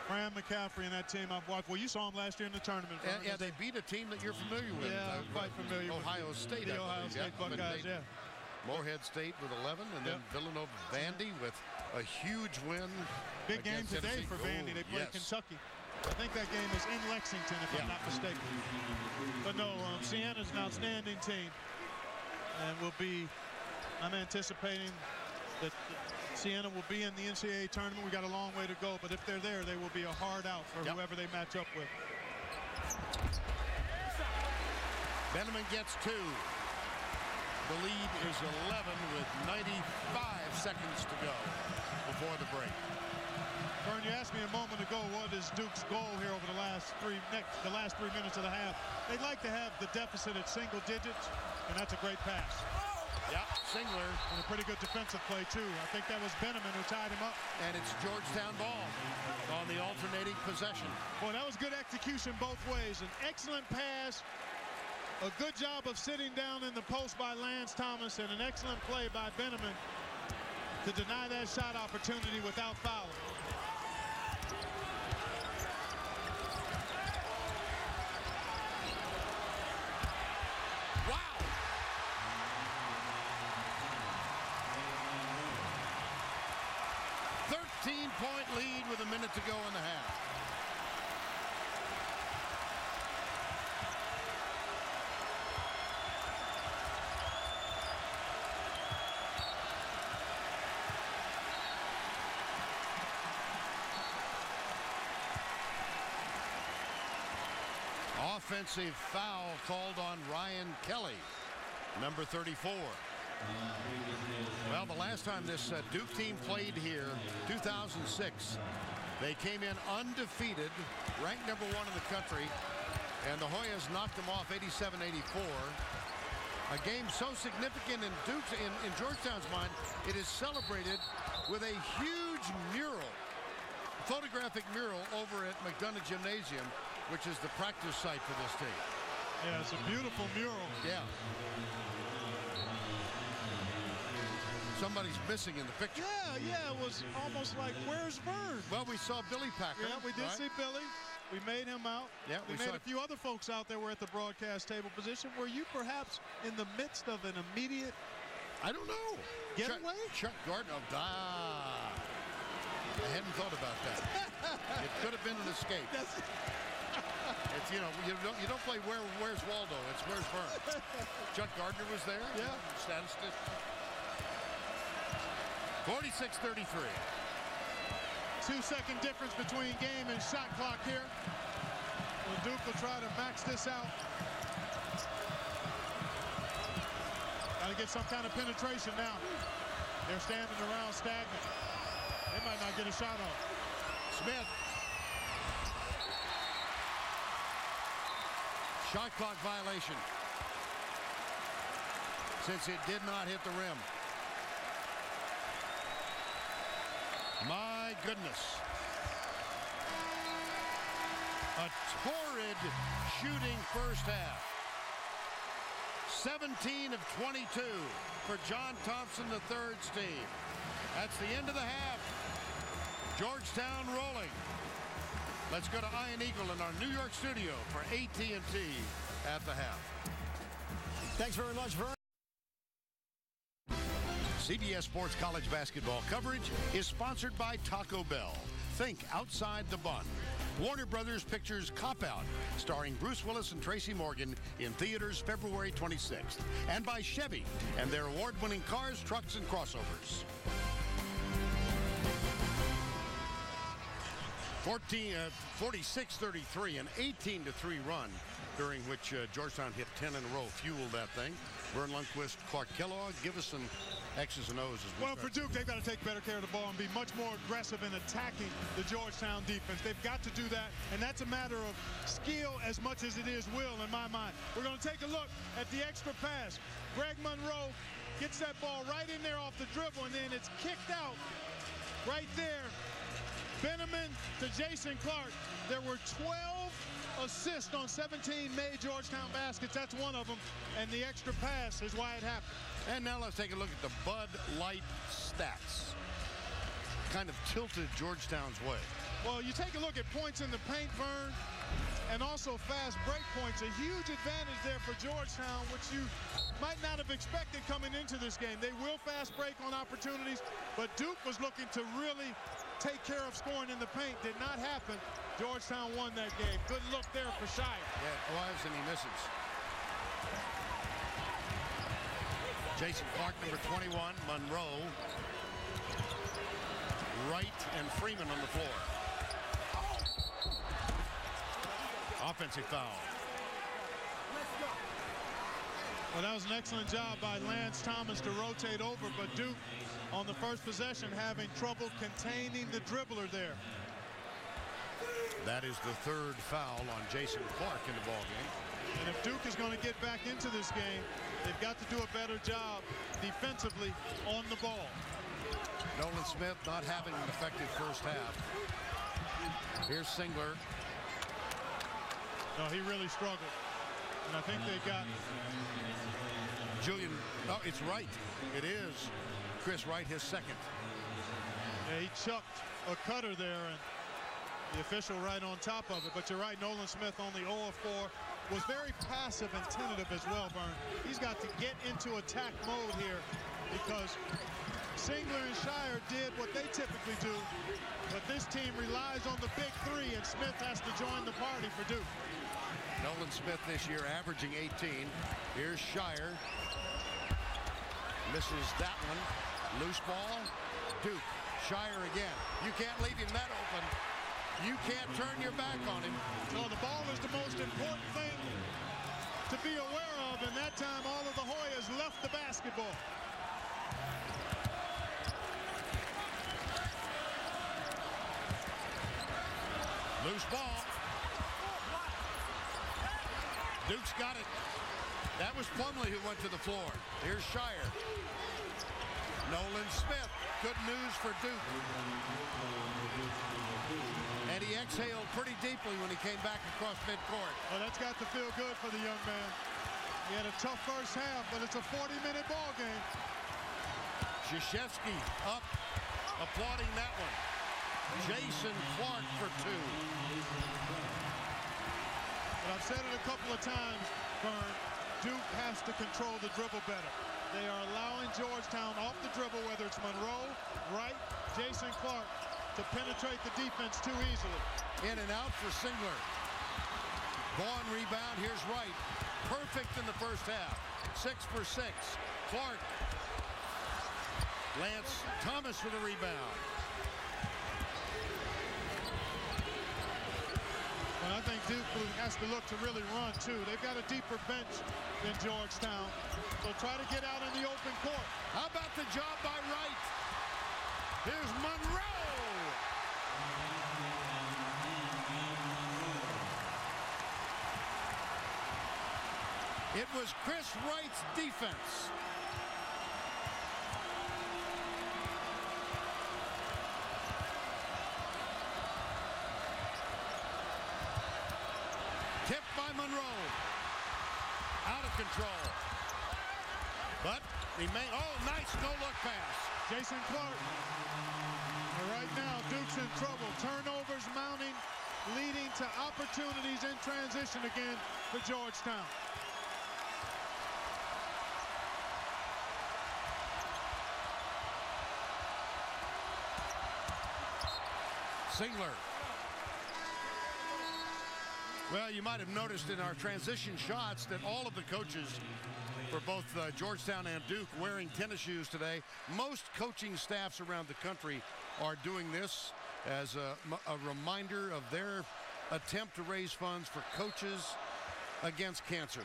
Fran McCaffery and that team I've watched. Well, you saw him last year in the tournament. Yeah, yeah, they beat a team that you're familiar with. Yeah, I'm quite familiar with Ohio State. the Ohio State. Buckeyes. Yeah. Morehead State with 11, and then Yep. Villanova Vandy with a huge win. Big game today Tennessee. for Vandy. They play yes. Kentucky. I think that game is in Lexington, if Yeah. I'm not mistaken. But no, um, Siena's an outstanding team, and will be. I'm anticipating that Sienna will be in the NCAA tournament. We got a long way to go, but if they're there, they will be a hard out for Yep. whoever they match up with. Benimon gets two. The lead is 11 with 95 seconds to go before the break. Vern, you asked me a moment ago what is Duke's goal here over the last three next the last three minutes of the half. They'd like to have the deficit at single digits, and that's a great pass. Yep, Singler, And a pretty good defensive play, too. I think that was Benimon who tied him up. and it's Georgetown ball on the alternating possession. Boy, that was good execution both ways. An excellent pass, a good job of sitting down in the post by Lance Thomas, and an excellent play by Benimon to deny that shot opportunity without fouling. Wow! Thirteen-point lead with a minute to go in the half. Offensive foul called on Ryan Kelly, number 34. Well, the last time this uh, Duke team played here, 2006, they came in undefeated, ranked number one in the country, and the Hoyas knocked them off 87-84. A game so significant in Duke's in, in Georgetown's mind, it is celebrated with a huge mural, photographic mural over at McDonough Gymnasium, which is the practice site for this team. Yeah, it's a beautiful mural. Yeah. Somebody's missing in the picture. Yeah, yeah, it was almost like, where's Vern? Well, we saw Billy Packer. Yeah, we did right? see Billy. We made him out. Yeah, we, we made saw- a few other folks out there were at the broadcast table position. Were you perhaps in the midst of an immediate I don't know. Getaway? Chuck, Chuck Gardner. Ah. I hadn't thought about that. it could have been an escape. That's It's you know you don't you don't play where where's Waldo. It's where's Vern. Chuck Gardner was there. Yeah. Statistician. 46-33. two second difference between game and shot clock here. Well, Duke will try to max this out. Got to get some kind of penetration now. They're standing around stagnant. They might not get a shot off. Smith. Shot clock violation. Since it did not hit the rim. My goodness. A torrid shooting first half. 17 of 22 for John Thompson the III's team. That's the end of the half. Georgetown rolling. Let's go to Ian Eagle in our New York studio for AT&T at the half. Thanks very much, Vern. CBS Sports College basketball coverage is sponsored by Taco Bell. Think outside the bun. Warner Brothers Pictures Cop Out, starring Bruce Willis and Tracy Morgan in theaters February 26th. And by Chevy and their award-winning cars, trucks, and crossovers. 14, uh, 46-33, an 18-3 run during which uh, Georgetown hit 10 in a row, fueled that thing. Verne Lundquist, Clark Kellogg, give us some X's and O's. As we well, for Duke, they've got to take better care of the ball and be much more aggressive in attacking the Georgetown defense. They've got to do that, and that's a matter of skill as much as it is will in my mind. We're going to take a look at the extra pass. Greg Monroe gets that ball right in there off the dribble, and then it's kicked out right there. Benimon to Jason Clark. There were 12 assists on 17 made Georgetown baskets. That's one of them. And the extra pass is why it happened. And now let's take a look at the Bud Light stats. Kind of tilted Georgetown's way. Well, you take a look at points in the paint, Verne, and also fast break points. A huge advantage there for Georgetown, which you might not have expected coming into this game. They will fast break on opportunities, but Duke was looking to really take care of scoring in the paint. Did not happen. Georgetown won that game. Good look there for Scheyer. Yeah, was, and he misses. Jason Clark, number 21, Monroe, Wright, and Freeman on the floor. Offensive foul. Well, that was an excellent job by Lance Thomas to rotate over, but Duke on the first possession having trouble containing the dribbler there. That is the third foul on Jason Clark in the ball game. And if Duke is going to get back into this game, they've got to do a better job defensively on the ball. Nolan Smith not having an effective first half. Here's Singler. No, he really struggled. And I think they got... Julian, oh, it's Wright. It is. Chris Wright, his second. Yeah, he chucked a cutter there, and the official right on top of it. But you're right, Nolan Smith only 0 of 4. Was very passive and tentative as well, Verne. He's got to get into attack mode here because Singler and Scheyer did what they typically do, but this team relies on the big three, and Smith has to join the party for Duke. Nolan Smith this year averaging 18. Here's Scheyer. Misses that one. Loose ball. Duke. Scheyer again. You can't leave him that open. You can't turn your back on him. So the ball is the most important thing to be aware of, and that time all of the Hoyas left the basketball. Loose ball. Duke's got it. That was Plumlee who went to the floor. Here's Scheyer. Nolan Smith. Good news for Duke. And he exhaled pretty deeply when he came back across midcourt. Well, that's got to feel good for the young man. He had a tough first half, but it's a 40-minute ball game. Krzyzewski up, applauding that one. Jason Clark for two. I've said it a couple of times, Verne, Duke has to control the dribble better. They are allowing Georgetown off the dribble, whether it's Monroe, Wright, Jason Clark, to penetrate the defense too easily. In and out for Singler. Vaughn rebound. Here's Wright. Perfect in the first half. Six for six. Clark. Lance Thomas for the rebound. I think Duke has to look to really run, too. They've got a deeper bench than Georgetown. So try to get out in the open court. How about the job by Wright? Here's Monroe. It was Chris Wright's defense. control. But he may, oh, nice no-look pass. Jason Clark. Right now, Duke's in trouble. Turnovers mounting, leading to opportunities in transition again for Georgetown. Singler well, you might have noticed in our transition shots that all of the coaches for both uh, Georgetown and Duke wearing tennis shoes today. Most coaching staffs around the country are doing this as a, a reminder of their attempt to raise funds for coaches against cancer.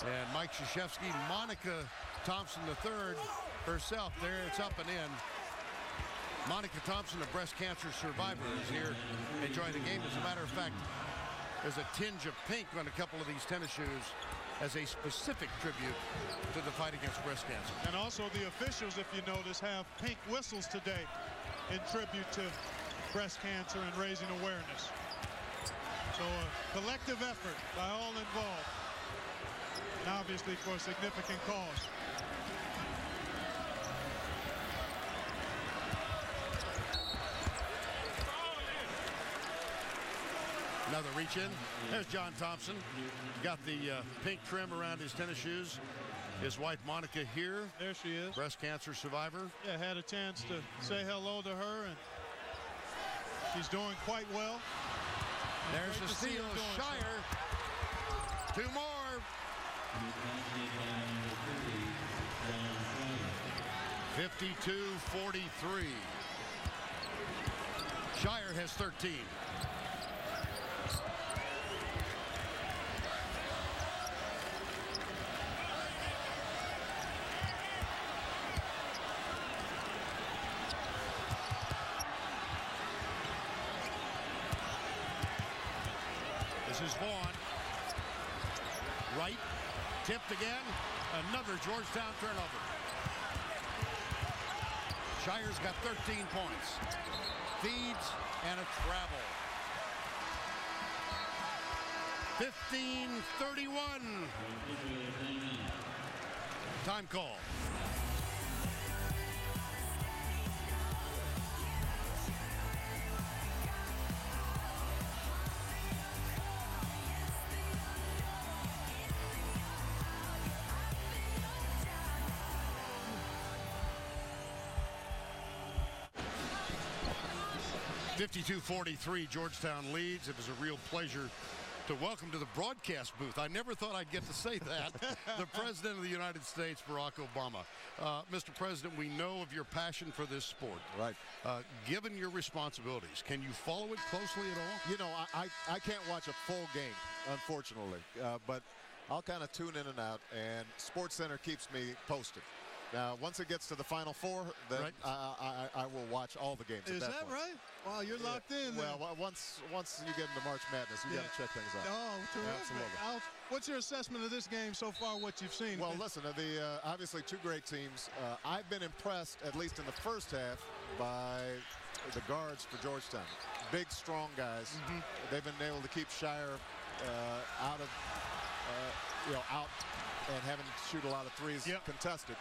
And Mike Krzyzewski, Monica Thompson III herself there. It's up and in. Monica Thompson, a breast cancer survivor, is here enjoying the game. As a matter of fact, there's a tinge of pink on a couple of these tennis shoes as a specific tribute to the fight against breast cancer. And also the officials, if you notice, have pink whistles today in tribute to breast cancer and raising awareness. So a collective effort by all involved. And obviously for a significant cause. Another reach in. There's John Thompson. Got the uh, pink trim around his tennis shoes. His wife Monica here. There she is. Breast cancer survivor. Yeah, had a chance to say hello to her and she's doing quite well. There's the steal. Scheyer. Two more. 52-43. Scheyer has 13. This is Vaughn. Right. Tipped again. Another Georgetown turnover. Scheyer's got 13 points. Feeds and a travel. 15-31. Time call. 52-43, Georgetown leads. It was a real pleasure to welcome to the broadcast booth. I never thought I'd get to say that. the President of the United States, Barack Obama. Uh, Mr. President, we know of your passion for this sport. Right. Uh, given your responsibilities, can you follow it closely at all? You know, I, I, I can't watch a full game, unfortunately. Uh, but I'll kind of tune in and out, and Sports Center keeps me posted. Now, once it gets to the Final Four, then right. I, I, I, will watch all the games. Is that, that right? Wow, you're yeah. locked in. Well, then. once once you get into March Madness, you yeah. got to check things out. Oh, terrific. Absolutely. Alf, what's your assessment of this game so far? What you've seen? Well, listen, uh, the uh, obviously two great teams. Uh, I've been impressed, at least in the first half, by the guards for Georgetown. Big, strong guys. Mm -hmm. They've been able to keep Scheyer uh, out of, uh, you know, out and having to shoot a lot of threes yep. contested.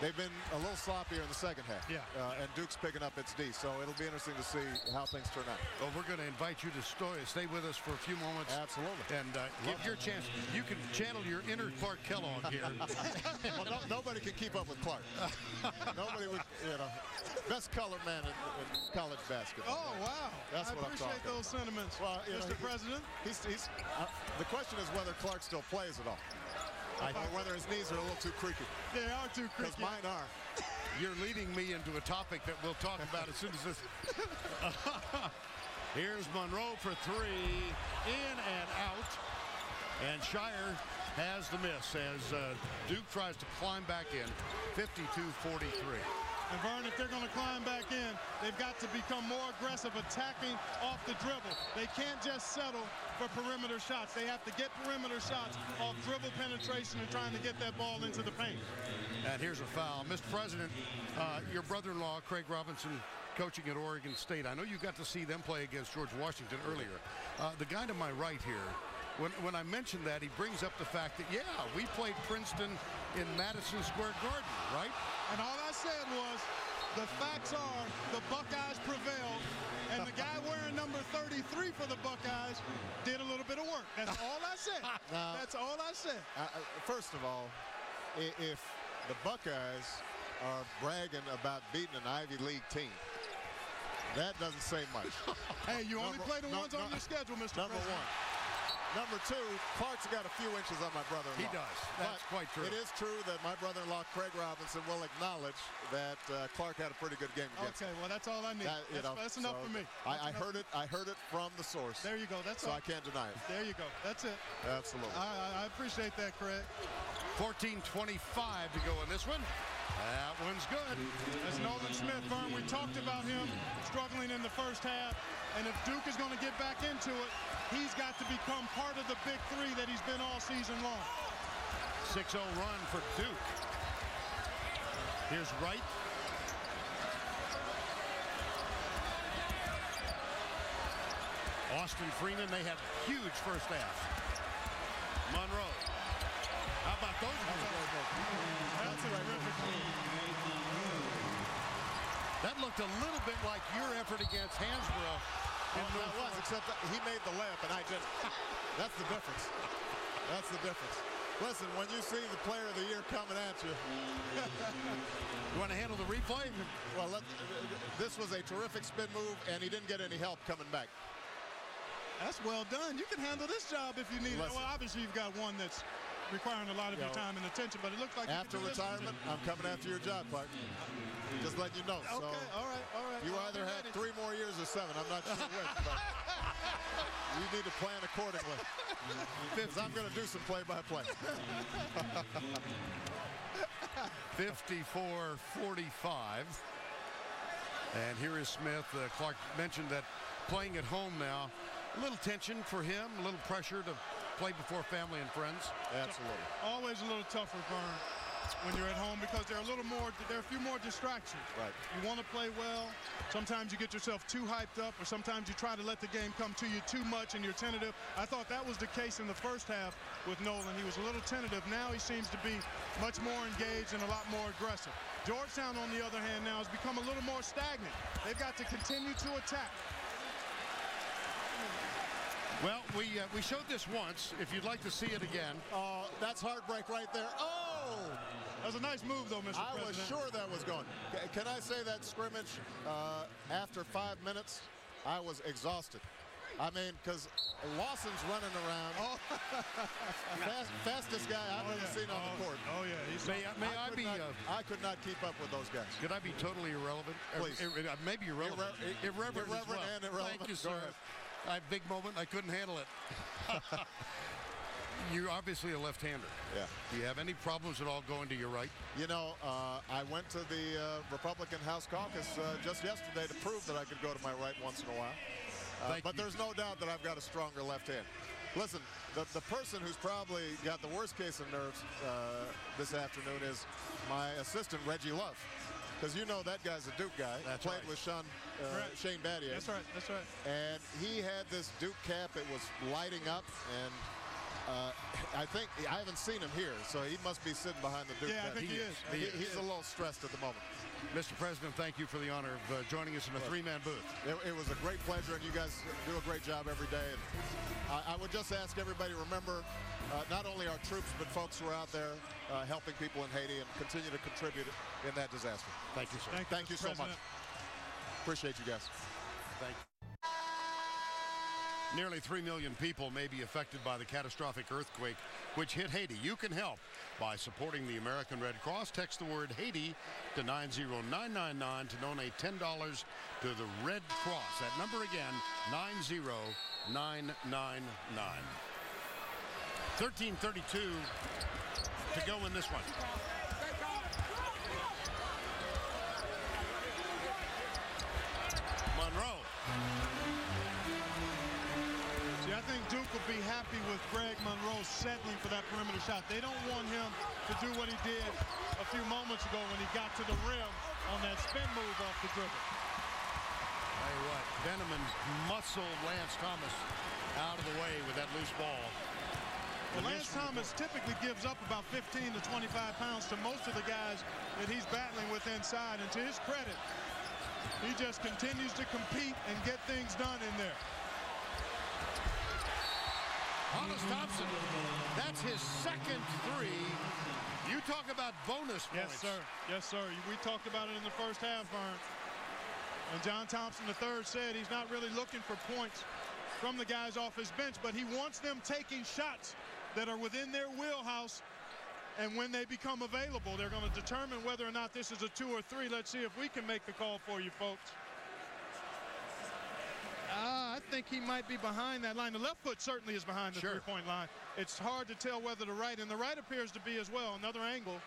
They've been a little sloppier in the second half. Yeah. Uh, and Duke's picking up its D, so it'll be interesting to see how things turn out. Well, we're going to invite you to stay with us for a few moments. Absolutely. And uh, give your chance. You can channel your inner Clark Kellogg here. well, no, nobody can keep up with Clark. nobody would, you know, best colored man in, in college basketball. Oh, wow. That's I what I'm talking appreciate those sentiments, well, Mr. Know, President. He's, he's, uh, the question is whether Clark still plays at all. I or whether his knees are a little too creaky. They are too creaky. Because mine are. You're leading me into a topic that we'll talk about as soon as this. Here's Monroe for three, in and out. And Scheyer has the miss as uh, Duke tries to climb back in, 52-43. And Vern, if they're going to climb back in, they've got to become more aggressive attacking off the dribble. They can't just settle for perimeter shots. They have to get perimeter shots off dribble penetration and trying to get that ball into the paint. And here's a foul. Mr. President, uh, your brother-in-law, Craig Robinson, coaching at Oregon State. I know you got to see them play against George Washington earlier. Uh, the guy to my right here, when, when I mentioned that, he brings up the fact that, yeah, we played Princeton in Madison Square Garden, right? And all I said was, the facts are the Buckeyes prevailed, and the guy wearing number 33 for the Buckeyes did a little bit of work. That's all I said. Now, That's all I said. Uh, first of all, if the Buckeyes are bragging about beating an Ivy League team, That doesn't say much. hey, you only play the no- ones on no- your schedule, Mr. Number President. one. Number two, Clark's got a few inches on my brother-in-law. He does. That's But quite true. It is true that my brother-in-law, Craig Robinson, will acknowledge that uh, Clark had a pretty good game against Okay, well, that's all I need. That, that's, know, that's enough so for me. I, I heard it. I heard it from the source. There you go. That's so all. I can't deny it. There you go. That's it. Absolutely. I, I, I appreciate that, Craig. 14.25 to go in this one. That one's good. That's Nolan Smith, Vern. We talked about him struggling in the first half. And if Duke is going to get back into it, he's got to become part of the big three that he's been all season long. 6-0 run for Duke. Here's Wright. Austin Freeman, they had huge first half. Monroe. How about those? That's a terrific. That looked a little bit like your effort against Hansbrough. In Oh, that was, except that he made the layup and I didn't. That's the difference. That's the difference. Listen, when you see the player of the year coming at you, You want to handle the replay? well, let, this was a terrific spin move, and he didn't get any help coming back. That's well done. You can handle this job if you need it. Well, obviously, you've got one that's requiring a lot of your Yo. time and attention, but it looks like After can do this one, retirement. I'm coming after your job, Clark. Just letting you know. Okay, So all right, all right. you either I'll have three more years or seven. I'm not sure which, but you need to plan accordingly. Because I'm going to do some play-by-play. 54-45. And here is Smith. Uh, Clark mentioned that playing at home now, a little tension for him, a little pressure to play before family and friends. Absolutely. Always a little tougher, Vern, when you're at home because there are a little more, there are a few more distractions. Right. You want to play well. Sometimes you get yourself too hyped up, or sometimes you try to let the game come to you too much and you're tentative. I thought that was the case in the first half with Nolan. He was a little tentative. Now he seems to be much more engaged and a lot more aggressive. Georgetown, on the other hand, now has become a little more stagnant. They've got to continue to attack. Well, we uh, we showed this once. If you'd like to see it again, Oh, that's heartbreak right there. Oh! That was a nice move, though, Mr. I was sure that was going. C- Can I say that scrimmage uh, after five minutes, I was exhausted. I mean, because Lawson's running around. Oh, Fast, fastest guy I've oh, ever yeah. seen on oh, the court. Oh, yeah. He's may, I- may I, could be not, uh, I could not keep up with those guys. could I be totally irrelevant? Please. ir- ir- maybe irrelevant. Irre- irreverent, as irreverent well. and irrelevant. Thank you, sir. I big moment. I couldn't handle it. You're obviously a left-hander. Yeah. Do you have any problems at all going to your right? You know, uh, I went to the uh, Republican House caucus uh, just yesterday to prove that I could go to my right once in a while. Uh, but you. there's no doubt that I've got a stronger left hand. Listen, the, the person who's probably got the worst case of nerves uh, this afternoon is my assistant, Reggie Love. Because you know that guy's a Duke guy. That's Played right. with Sean, uh, Correct. Shane Battier. That's right. That's right. And he had this Duke cap. It was lighting up. And uh, I think, I haven't seen him here, so he must be sitting behind the Duke Yeah, I bench. think he is. He- He is. he's a little stressed at the moment. Mr. President, thank you for the honor of uh, joining us in a three-man booth. It, it was a great pleasure, and you guys do a great job every day. And I, I would just ask everybody to remember uh, not only our troops, but folks who are out there uh, helping people in Haiti and continue to contribute in that disaster. Thank you, sir. Thank you, Thank you Mr. so much. Appreciate you guys. Thank you. Nearly 3 million people may be affected by the catastrophic earthquake which hit Haiti. You can help by supporting the American Red Cross. Text the word Haiti to 90999 to donate $10 to the Red Cross. That number again, 90999. 1332 to go in this one. Monroe. I think Duke will be happy with Greg Monroe settling for that perimeter shot. They don't want him to do what he did a few moments ago when he got to the rim on that spin move off the dribble. Tell you what, Benimon muscled Lance Thomas out of the way with that loose ball. Well, Lance miss from the Thomas typically gives up about 15 to 25 pounds to most of the guys that he's battling with inside. And to his credit, he just continues to compete and get things done in there. Hollis Thompson, that's his second three. You talk about bonus points. Yes, sir. Yes, sir. We talked about it in the first half, Vern. And John Thompson III said he's not really looking for points from the guys off his bench, but he wants them taking shots that are within their wheelhouse. And when they become available, they're going to determine whether or not this is a two or three. Let's see if we can make the call for you, folks. Uh, I think he might be behind that line. The left foot certainly is behind the Sure. three-point line. It's hard to tell whether the right, and the right appears to be as well. Another angle.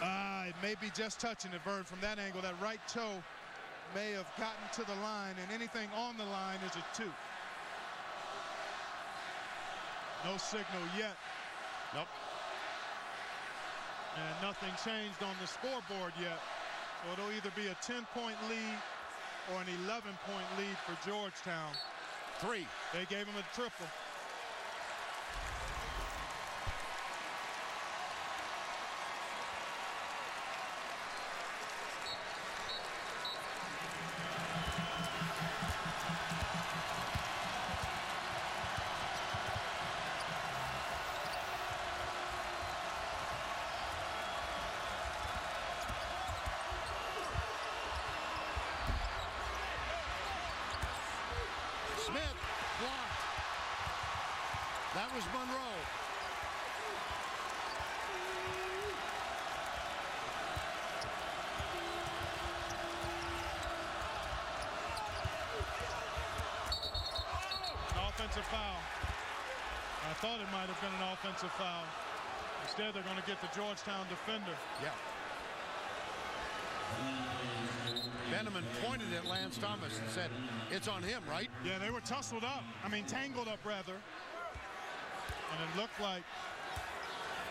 Ah, it may be just touching it, Bird, from that angle. That right toe may have gotten to the line, and anything on the line is a two. No signal yet, Nope. and nothing changed on the scoreboard yet. So it'll either be a 10-point lead or an 11-point lead for Georgetown. Three. They gave him a triple. Smith blocked. That was Monroe. Offensive foul. I thought it might have been an offensive foul. Instead, they're going to get the Georgetown defender. Yeah. Benimon pointed at Lance Thomas and said, it's on him, right? Yeah, they were tussled up. I mean, tangled up, rather. And it looked like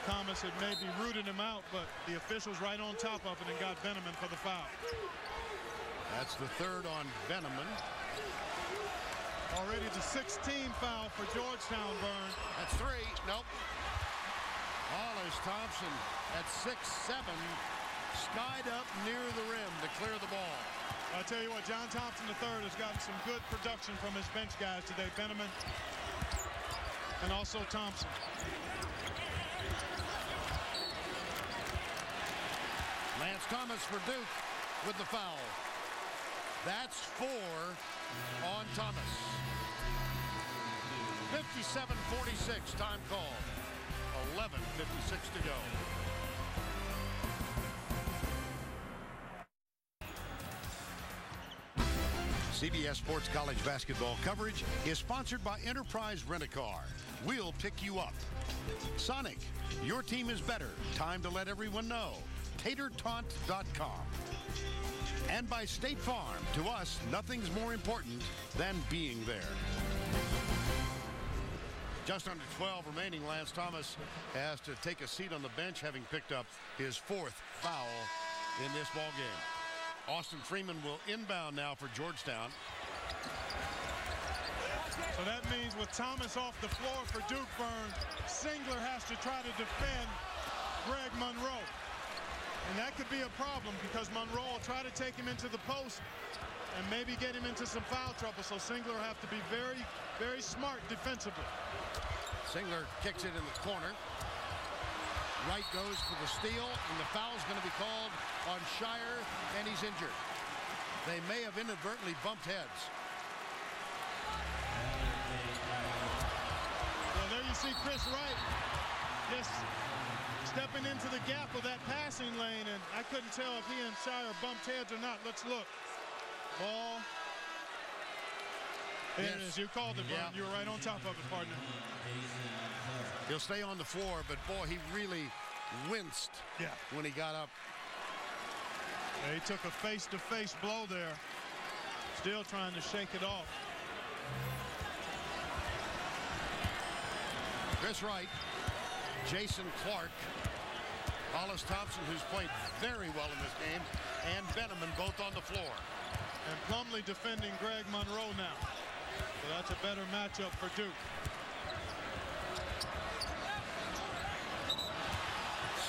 Thomas had maybe rooted him out, but the officials right on top of it and got Benimon for the foul. That's the third on Benimon. Already the 16 foul for Georgetown, Burn. That's three. Nope. Hollis Thompson at six seven, skied up near the rim to clear the ball. I tell you what, John Thompson III has gotten some good production from his bench guys today. Benimon and also Thompson. Lance Thomas for Duke with the foul. That's four on Thomas. 57-46 time call. 11.56 to go. CBS Sports College basketball coverage is sponsored by Enterprise Rent-A-Car. We'll pick you up. Sonic, your team is better. Time to let everyone know. TaterTaunt.com. And by State Farm. To us, nothing's more important than being there. Just under 12 remaining. Lance Thomas has to take a seat on the bench, having picked up his fourth foul in this ball game. Austin Freeman will inbound now for Georgetown. So that means with Thomas off the floor for Duke Burn, Singler has to try to defend Greg Monroe. And that could be a problem because Monroe will try to take him into the post and maybe get him into some foul trouble. So Singler will have to be very, very smart defensively. Singler kicks it in the corner. Wright goes for the steal, and the foul's going to be called on Scheyer, and he's injured. They may have inadvertently bumped heads. Well, there you see Chris Wright just stepping into the gap of that passing lane, and I couldn't tell if he and Scheyer bumped heads or not. Let's look. Ball. There it Yes. is. You called it, Yeah. You were right on top of it, partner. He'll stay on the floor, but boy, he really winced Yeah. when he got up. Yeah, He took a face-to-face blow there. Still trying to shake it off. Chris Wright, Jason Clark, Hollis Thompson, who's played very well in this game, and Benimon both on the floor. And Plumlee defending Greg Monroe now. So that's a better matchup for Duke.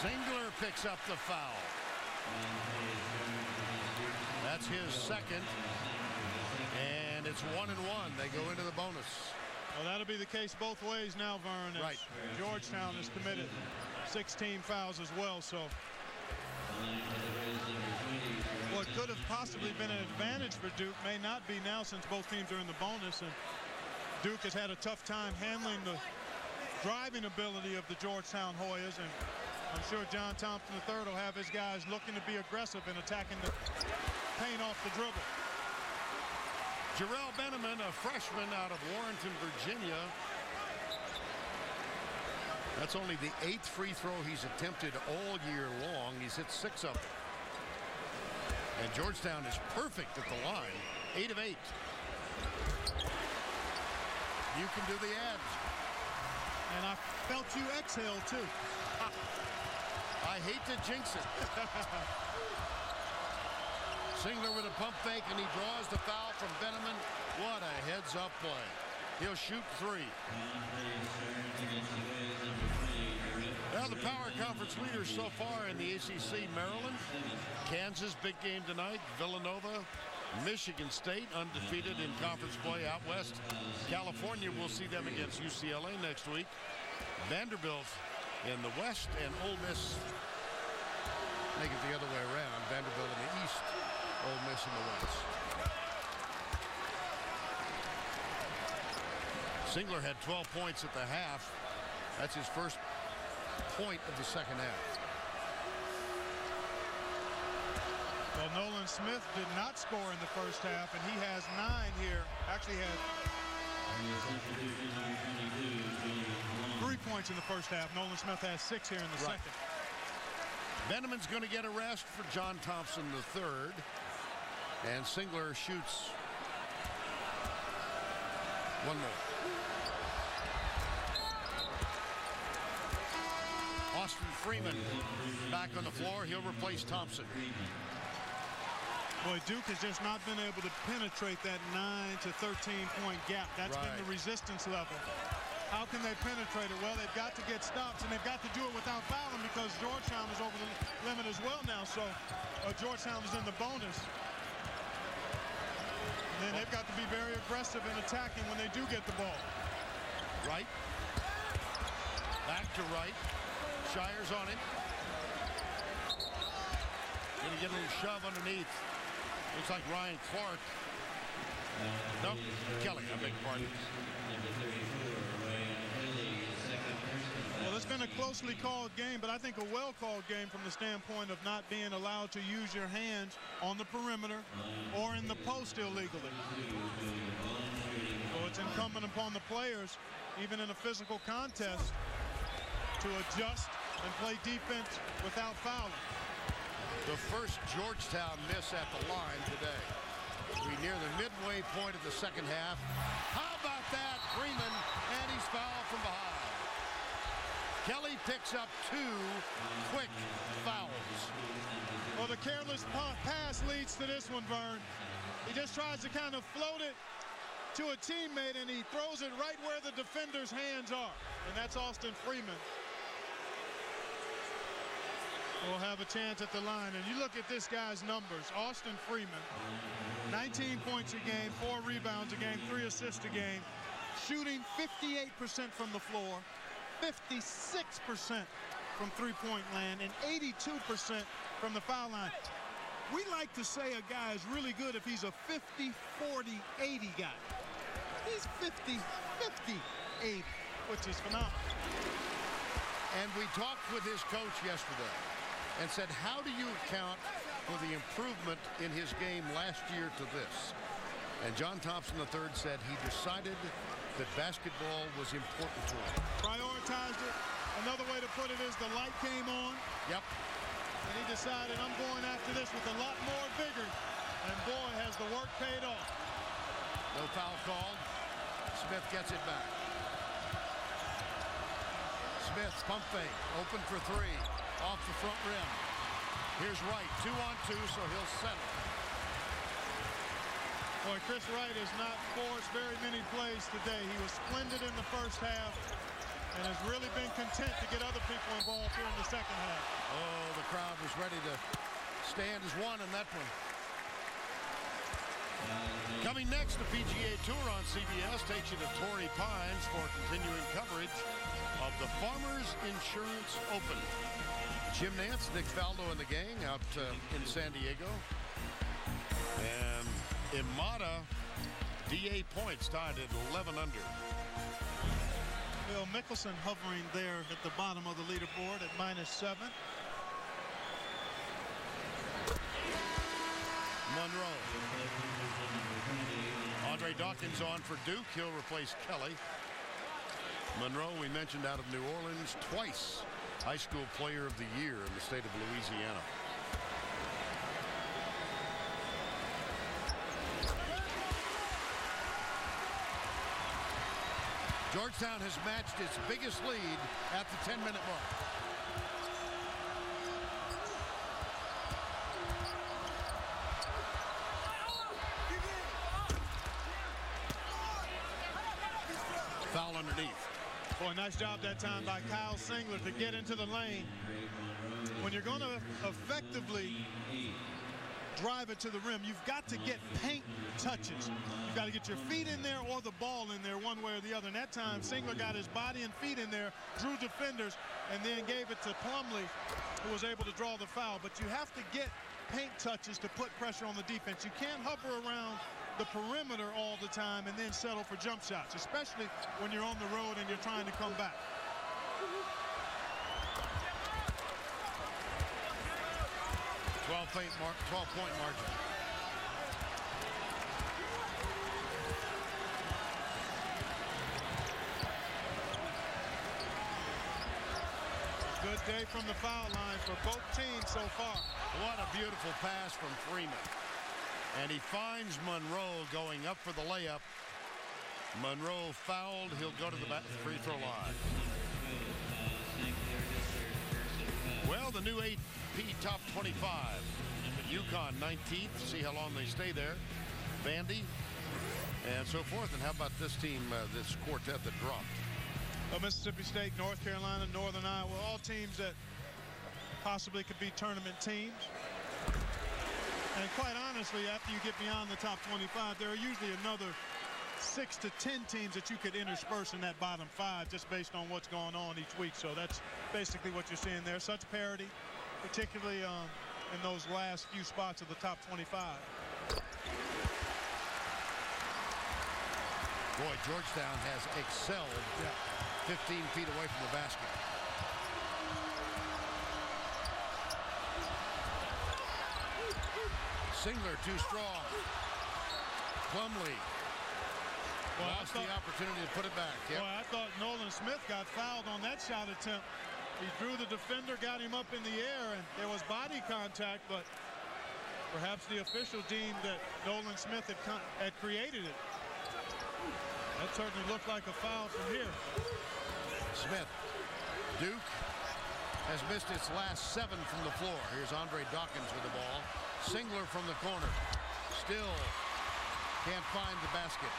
Singler picks up the foul. That's his second. And it's one and one. They go into the bonus. Well, that'll be the case both ways now, Vern. Right. Georgetown has committed 16 fouls as well, so what could have possibly been an advantage for Duke may not be now since both teams are in the bonus. And Duke has had a tough time handling the driving ability of the Georgetown Hoyas. And I'm sure John Thompson III will have his guys looking to be aggressive in attacking the paint off the dribble. Jerrelle Benimon, a freshman out of Warrenton, Virginia. That's only the eighth free throw he's attempted all year long. He's hit six of them. And Georgetown is perfect at the line. Eight of eight. You can do the ads. And I felt you exhale too. I hate to jinx it. Singler with a pump fake, and he draws the foul from Benimon. What a heads-up play. He'll shoot three. Now the Power Conference leaders so far in the ACC, Maryland, Kansas, big game tonight, Villanova, Michigan State, undefeated in conference play out west. California will see them against UCLA next week. Vanderbilt in the west and Ole Miss, make it the other way around, Vanderbilt in the east. Ole Miss in the West. Singler had 12 points at the half. That's his first point of the second half. Well, Nolan Smith did not score in the first half, and he has nine here. Actually had three points in the first half. Nolan Smith has six here in the right. second. Benimon's going to get a rest for John Thompson III. And Singler shoots one more. Austin Freeman back on the floor. He'll replace Thompson. Boy, Duke has just not been able to penetrate that 9 to 13 point gap. That's right. been the resistance level. How can they penetrate it? Well, they've got to get stops, and they've got to do it without fouling because Georgetown is over the limit as well now. So uh, Georgetown is in the bonus. Then they've got to be very aggressive in attacking when they do get the ball. Right. Back to right. Scheyer's on it. Gonna get a little shove underneath. Looks like Ryan Clark. No, Kelly, I beg pardon. Well, it's been a closely called game, but I think a well-called game from the standpoint of not being allowed to use your hands on the perimeter or in the post illegally. So it's incumbent upon the players, even in a physical contest, to adjust and play defense without fouling. The first Georgetown miss at the line today. We near the midway point of the second half. How about that? Freeman, and he's fouled from behind. Kelly picks up two quick fouls. Well, the careless pass leads to this one, Vern. He just tries to kind of float it to a teammate, and he throws it right where the defender's hands are. And that's Austin Freeman. We'll have a chance at the line. And you look at this guy's numbers. Austin Freeman, 19 points a game, four rebounds a game, three assists a game, shooting 58% from the floor, 56% from three-point land and 82% from the foul line. We like to say a guy is really good if he's a 50, 40, 80 guy. He's 50, 50, 80, which is phenomenal. And we talked with his coach yesterday and said, how do you account for the improvement in his game last year to this? And John Thompson III said he decided that basketball was important to him. Prioritized it. Another way to put it is the light came on. Yep. And he decided I'm going after this with a lot more vigor. And boy, has the work paid off. No foul called. Smith gets it back. Smith pump fake, open for three, off the front rim. Here's Wright, two on two, so he'll settle. Boy, Chris Wright has not forced very many plays today. He was splendid in the first half and has really been content to get other people involved here in the second half. Oh, the crowd was ready to stand as one in that one. Coming next, the PGA Tour on CBS takes you to Torrey Pines for continuing coverage of the Farmers Insurance Open. Jim Nantz, Nick Faldo and the gang out uh, in San Diego. And Imada, D.A. Points tied at 11 under. Phil Mickelson hovering there at the bottom of the leaderboard at minus seven. Monroe. Andre Dawkins on for Duke. He'll replace Kelly. Monroe, we mentioned out of New Orleans, twice High School Player of the Year in the state of Louisiana. Georgetown has matched its biggest lead at the 10-minute mark. Foul underneath. Boy, nice job that time by Kyle Singler to get into the lane. When you're going to effectively drive it to the rim, you've got to get paint touches. You've got to get your feet in there or the ball in there one way or the other. And that time, Singler got his body and feet in there, drew defenders, and then gave it to Plumlee, who was able to draw the foul. But you have to get paint touches to put pressure on the defense. You can't hover around the perimeter all the time and then settle for jump shots, especially when you're on the road and you're trying to come back. Twelve point mark, 12 point margin. Good day from the foul line for both teams so far. What a beautiful pass from Freeman. And he finds Monroe going up for the layup. Monroe fouled. He'll go to the free throw line. Well, the new Top 25. UConn 19th. See how long they stay there. Vandy and so forth. And how about this team, uh, this quartet that dropped? Uh, Mississippi State, North Carolina, Northern Iowa, all teams that possibly could be tournament teams. And quite honestly, after you get beyond the top 25, there are usually another six to 10 teams that you could intersperse in that bottom five just based on what's going on each week. So that's basically what you're seeing there. Such parity, particularly um, in those last few spots of the top 25. Boy, Georgetown has excelled yeah. 15 feet away from the basket. Singler too strong. Plumlee well, lost thought, the opportunity to put it back. Yep. Boy, I thought Nolan Smith got fouled on that shot attempt. He drew the defender, got him up in the air, and there was body contact, but perhaps the official deemed that Nolan Smith had, had created it. That certainly looked like a foul from here. Smith. Duke has missed its last seven from the floor. Here's Andre Dawkins with the ball. Singler from the corner. Still can't find the basket.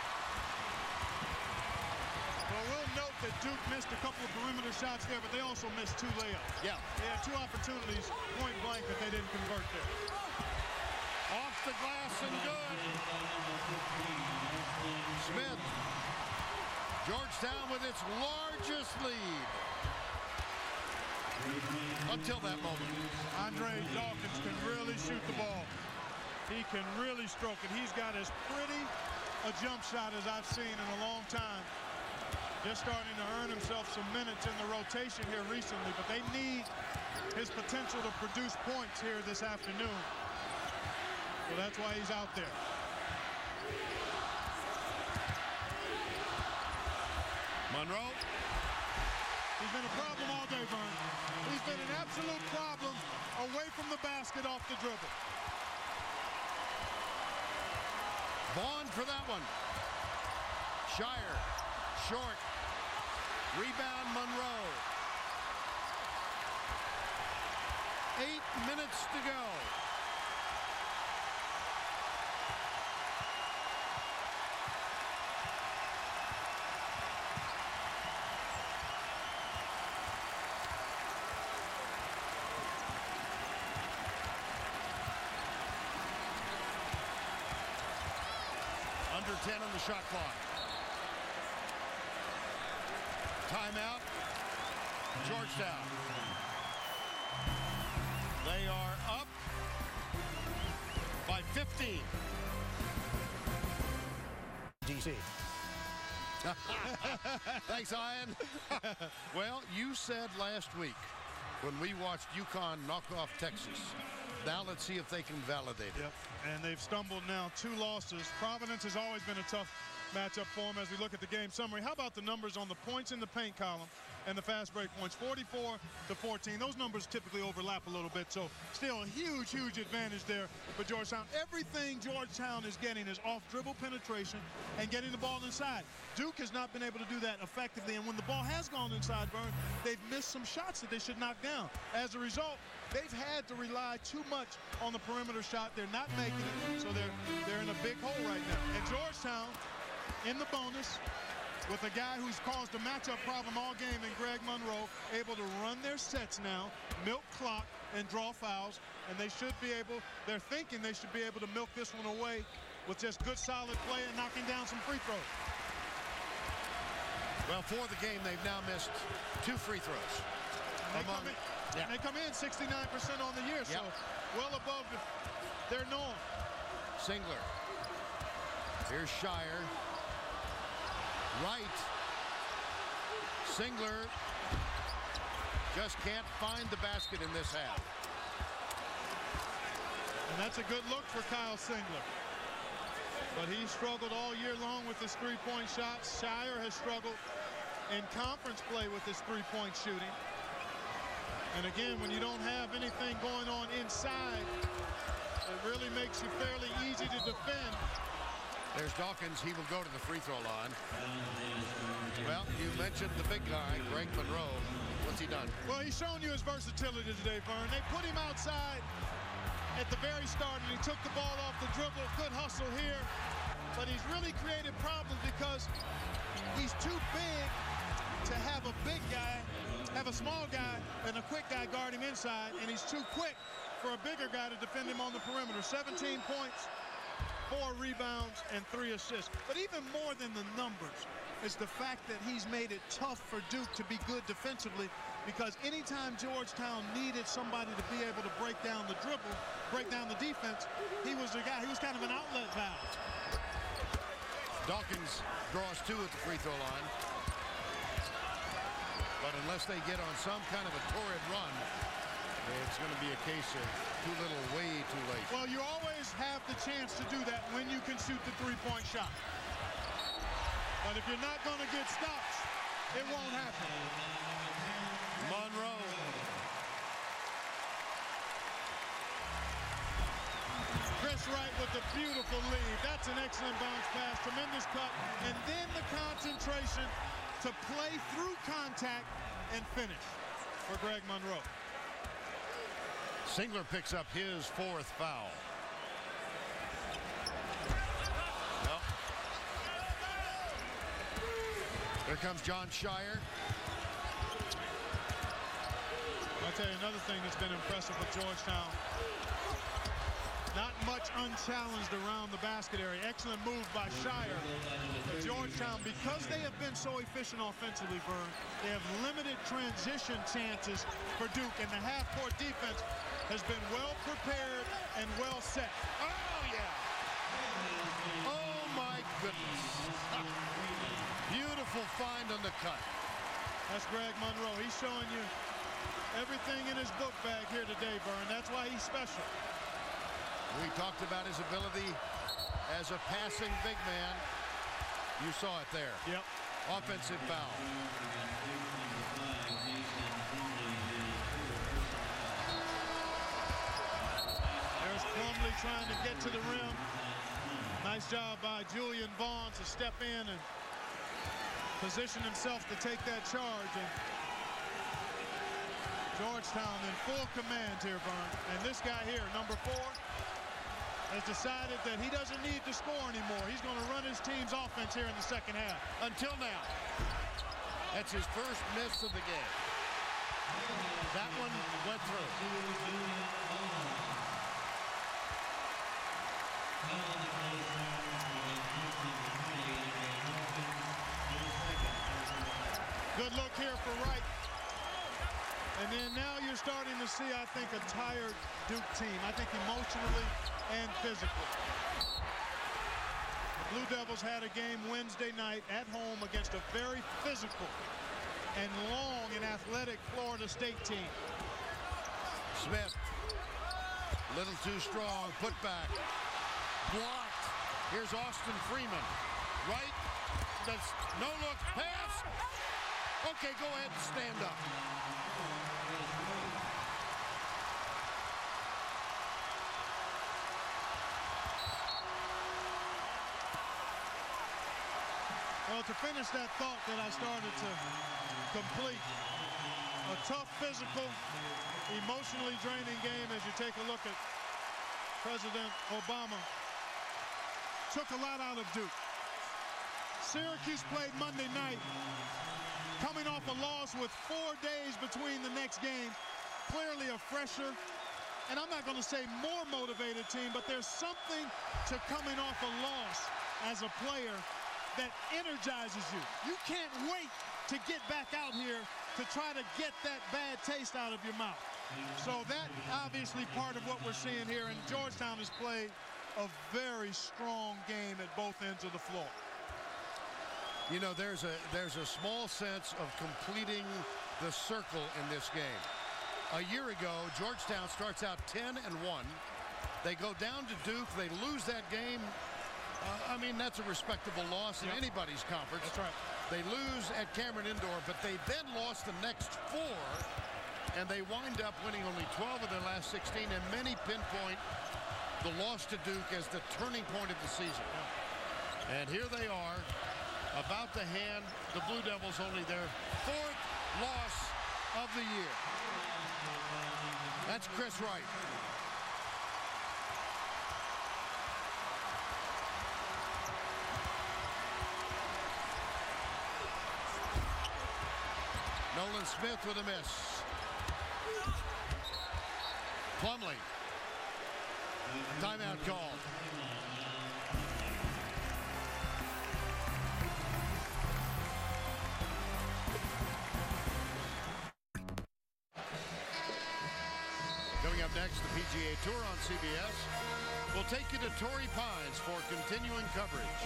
Well, we'll note that Duke missed a couple of perimeter shots there, but they also missed two layups. Yeah. They had two opportunities, point blank, but they didn't convert there. Off the glass and good. Smith. Georgetown with its largest lead. Until that moment. Andre Dawkins can really shoot the ball. He can really stroke it. He's got as pretty a jump shot as I've seen in a long time. Just starting to earn himself some minutes in the rotation here recently, but they need his potential to produce points here this afternoon. So that's why he's out there. Monroe. He's been a problem all day, Vern. He's been an absolute problem away from the basket off the dribble. Vaughn for that one. Scheyer, short. Rebound Monroe. Eight minutes to go. Under 10 on the shot clock. Timeout. Georgetown. They are up by 15. DC. Thanks, Ian. well, you said last week when we watched UConn knock off Texas. Now let's see if they can validate it. Yep. And they've stumbled now two losses. Providence has always been a tough matchup for them as we look at the game summary. How about the numbers on the points in the paint column? and the fast break points? 44 to 14 those numbers typically overlap a little bit so still a huge huge advantage there for Georgetown. Everything Georgetown is getting is off dribble penetration and getting the ball inside. Duke has not been able to do that effectively and when the ball has gone inside Vern they've missed some shots that they should knock down. As a result they've had to rely too much on the perimeter shot. They're not making it so they're they're in a big hole right now. And Georgetown in the bonus with a guy who's caused a matchup problem all game and Greg Monroe, able to run their sets now, milk clock, and draw fouls. And they should be able, they're thinking they should be able to milk this one away with just good solid play and knocking down some free throws. Well, for the game, they've now missed two free throws. And they, come in, yeah. they come in 69% on the year, yep. so well above their norm. Singler. Here's Scheyer. Right. Singler just can't find the basket in this half. And that's a good look for Kyle Singler. But he struggled all year long with his three-point shots. Scheyer has struggled in conference play with his three-point shooting. And again, when you don't have anything going on inside, it really makes you fairly easy to defend there's Dawkins. He will go to the free throw line. Well, you mentioned the big guy, Greg Monroe. What's he done? Well, he's shown you his versatility today, Vern. They put him outside at the very start, and he took the ball off the dribble. Good hustle here. But he's really created problems because he's too big to have a big guy, have a small guy, and a quick guy guard him inside, and he's too quick for a bigger guy to defend him on the perimeter. 17 points, four rebounds and three assists. But even more than the numbers is the fact that he's made it tough for Duke to be good defensively because anytime Georgetown needed somebody to be able to break down the dribble, break down the defense, he was the guy. He was kind of an outlet valve. Dawkins draws two at the free throw line. But unless they get on some kind of a torrid run, it's going to be a case of too little way too late. Well, you always have the chance to do that when you can shoot the three-point shot. But if you're not going to get stops, it won't happen. Monroe. Chris Wright with the beautiful lead. That's an excellent bounce pass, tremendous cut, and then the concentration to play through contact and finish for Greg Monroe. Singler picks up his fourth foul. Here comes Jon Scheyer. I'll tell you another thing that's been impressive with Georgetown. Not much unchallenged around the basket area. Excellent move by Scheyer. Georgetown, because they have been so efficient offensively, Vern, they have limited transition chances for Duke. And the half-court defense has been well prepared and well set. Oh, yeah. Oh, my goodness. Beautiful find on the cut. That's Greg Monroe. He's showing you everything in his book bag here today, Vern. That's why he's special. We talked about his ability as a passing big man. You saw it there. Yep. Offensive foul. There's Plumlee trying to get to the rim. Nice job by Julian Vaughn to step in and position himself to take that charge. And Georgetown in full command here, Vern. And this guy here, number four, has decided that he doesn't need to score anymore. He's going to run his team's offense here in the second half. Until now. That's his first miss of the game. That one went through. Good look here for Wright. And then now you're starting to see, I think, a tired Duke team. I think emotionally and physically. The Blue Devils had a game Wednesday night at home against a very physical and long and athletic Florida State team. Smith, little too strong, put back, blocked. Here's Austin Freeman, right, that's no look, pass. Okay, go ahead and stand up. To finish that thought that I started to complete, a tough physical, emotionally draining game as you take a look at President Obama. Took a lot out of Duke. Syracuse played Monday night, coming off a loss with four days between the next game. Clearly a fresher, and I'm not going to say more motivated team, but there's something to coming off a loss as a player that energizes you. You can't wait to get back out here to try to get that bad taste out of your mouth. So that obviously part of what we're seeing here, and Georgetown has played a very strong game at both ends of the floor. You know, there's a there's a small sense of completing the circle in this game. A year ago, Georgetown starts out 10 and 1. They go down to Duke, they lose that game uh, I mean, that's a respectable loss in yep. anybody's conference. That's right. They lose at Cameron Indoor, but they then lost the next four, and they wind up winning only 12 of their last 16, and many pinpoint the loss to Duke as the turning point of the season. And here they are, about to hand the Blue Devils only their fourth loss of the year. That's Chris Wright. Nolan Smith with a miss. Plumlee. Timeout call. Coming up next, the PGA Tour on CBS. We'll take you to Torrey Pines for continuing coverage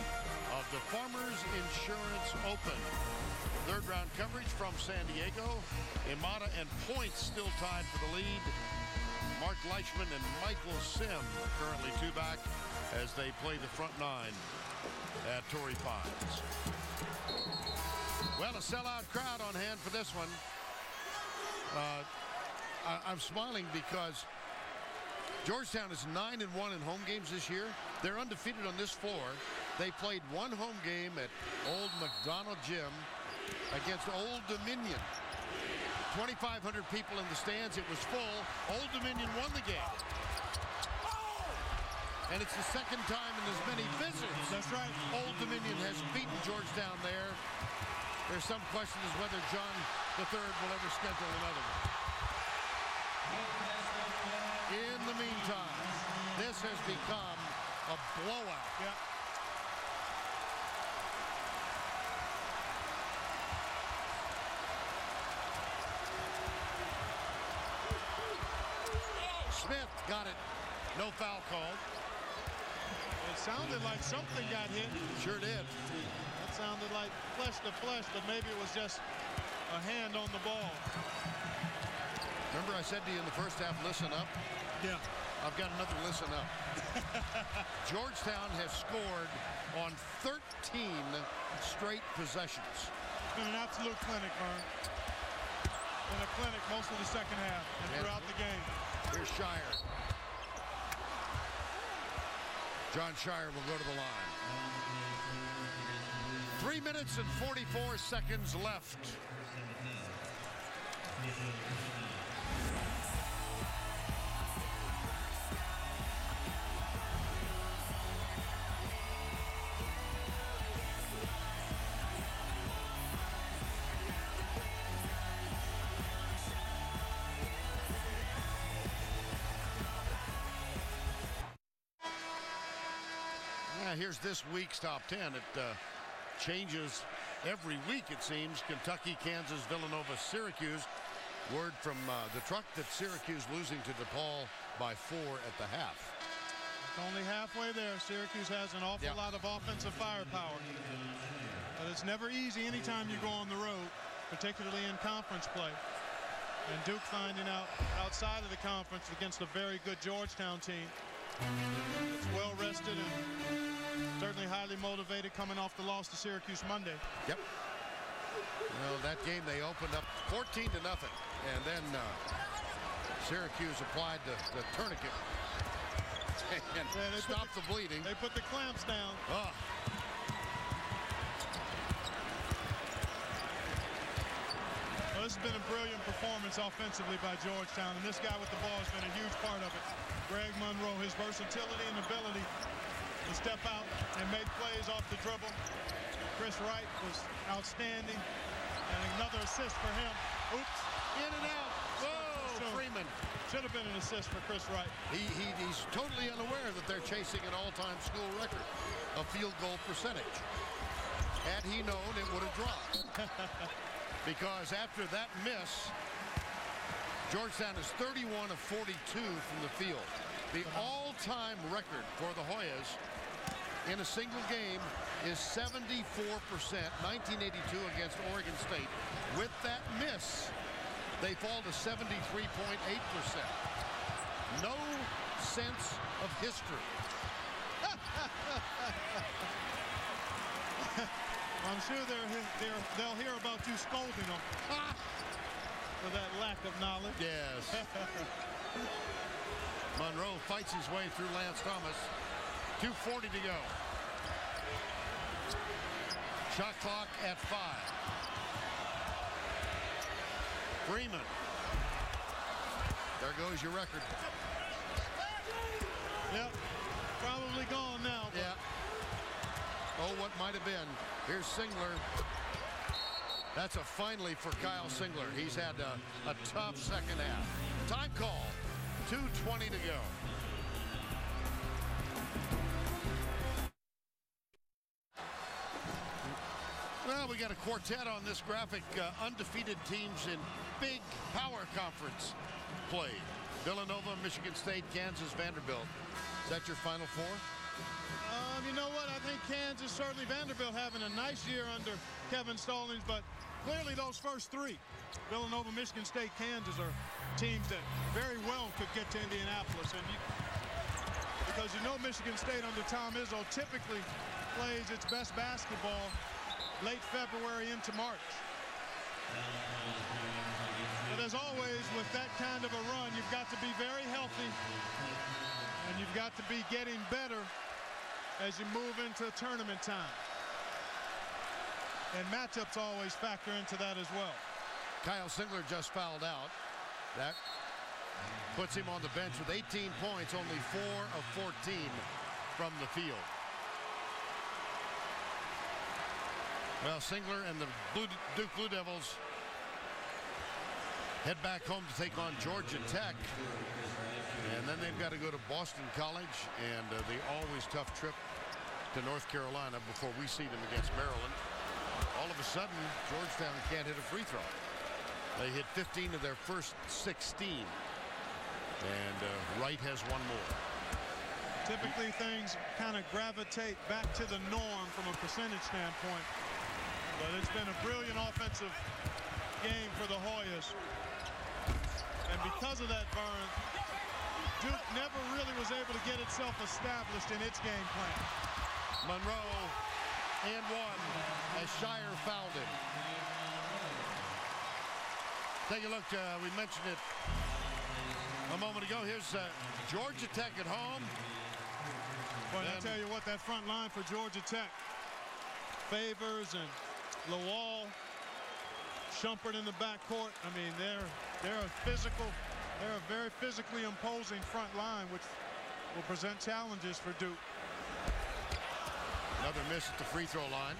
of the Farmers Insurance Open. Third round coverage from San Diego. Imada and Points still tied for the lead. Mark Leishman and Michael Sim currently two back as they play the front nine at Torrey Pines. Well, a sellout crowd on hand for this one. Uh, I, I'm smiling because Georgetown is 9 and 1 in home games this year. They're undefeated on this floor. They played one home game at Old McDonough Gym against Old Dominion. 2,500 people in the stands. It was full. Old Dominion won the game. And it's the second time in as many visits. That's right. Old Dominion has beaten Georgetown there. There's some question as whether John III will ever schedule another one. In the meantime, this has become a blowout. Yeah. Smith got it. No foul called. It sounded like something got hit. Sure did. That sounded like flesh to flesh, but maybe it was just a hand on the ball. Remember I said to you in the first half, listen up? Yeah. I've got another listen up. Georgetown has scored on 13 straight possessions. It's been an absolute clinic, Vern. Been a clinic most of the second half and throughout the game. Here's Scheyer. Jon Scheyer will go to the line. Three minutes and 44 seconds left. Here's this week's top 10. It uh, changes every week, it seems. Kentucky, Kansas, Villanova, Syracuse. Word from uh, the truck that Syracuse losing to DePaul by four at the half. It's only halfway there. Syracuse has an awful Yeah. lot of offensive firepower. But it's never easy anytime you go on the road, particularly in conference play. And Duke finding out outside of the conference against a very good Georgetown team. It's well rested and certainly highly motivated coming off the loss to Syracuse Monday. Yep. You know, that game they opened up 14 to nothing. And then uh, Syracuse applied the, the tourniquet and Yeah, stopped the, bleeding. They put the clamps down. Oh. Well, this has been a brilliant performance offensively by Georgetown, and this guy with the ball has been a huge part of it. Greg Monroe, his versatility and ability to step out and make plays off the dribble. Chris Wright was outstanding, and another assist for him. Oops, In and out. Whoa, So- Freeman. should have been an assist for Chris Wright. He, he, he's totally unaware that they're chasing an all-time school record of field goal percentage. Had he known, it would have dropped. because after that miss, Georgetown is 31 of 42 from the field. The uh-huh. all-time record for the Hoyas in a single game is 74%, 1982 against Oregon State. With that miss, they fall to 73.8%. No sense of history. I'm sure they're, they're, they'll hear about you scolding them for that lack of knowledge. Yes. Monroe fights his way through Lance Thomas. 2.40 to go. Shot clock at five. Freeman. There goes your record. Yep, probably gone now. Yeah. Oh, what might have been. Here's Singler. That's a finally for Kyle Singler. He's had a, a tough second half. Time call. 2.20 to go. We got a quartet on this graphic. Uh, undefeated teams in big power conference play. Villanova, Michigan State, Kansas, Vanderbilt. Is that your final four? Um, you know what? I think Kansas, certainly Vanderbilt having a nice year under Kevin Stallings, but clearly those first three, Villanova, Michigan State, Kansas, are teams that very well could get to Indianapolis. And you, because you know Michigan State under Tom Izzo typically plays its best basketball late February into March. But as always, with that kind of a run, you've got to be very healthy and you've got to be getting better as you move into tournament time. And matchups always factor into that as well. Kyle Singler just fouled out. That puts him on the bench with 18 points, only 4 of 14 from the field. Well, Singler and the Blue, Duke Blue Devils head back home to take on Georgia Tech. And then they've got to go to Boston College and uh, the always tough trip to North Carolina before we see them against Maryland. All of a sudden, Georgetown can't hit a free throw. They hit 15 of their first 16. And uh, Wright has one more. Typically things kind of gravitate back to the norm from a percentage standpoint. But it's been a brilliant offensive game for the Hoyas. And because of that, Vern, Duke never really was able to get itself established in its game plan. Monroe and one as Scheyer fouled him. Take a look. Uh, we mentioned it a moment ago. Here's uh, Georgia Tech at home. But I tell you what, that front line for Georgia Tech, Favors and Lawal, Shumpert in the backcourt. I mean, they're they're a physical, they're a very physically imposing front line, which will present challenges for Duke. Another miss at the free throw line.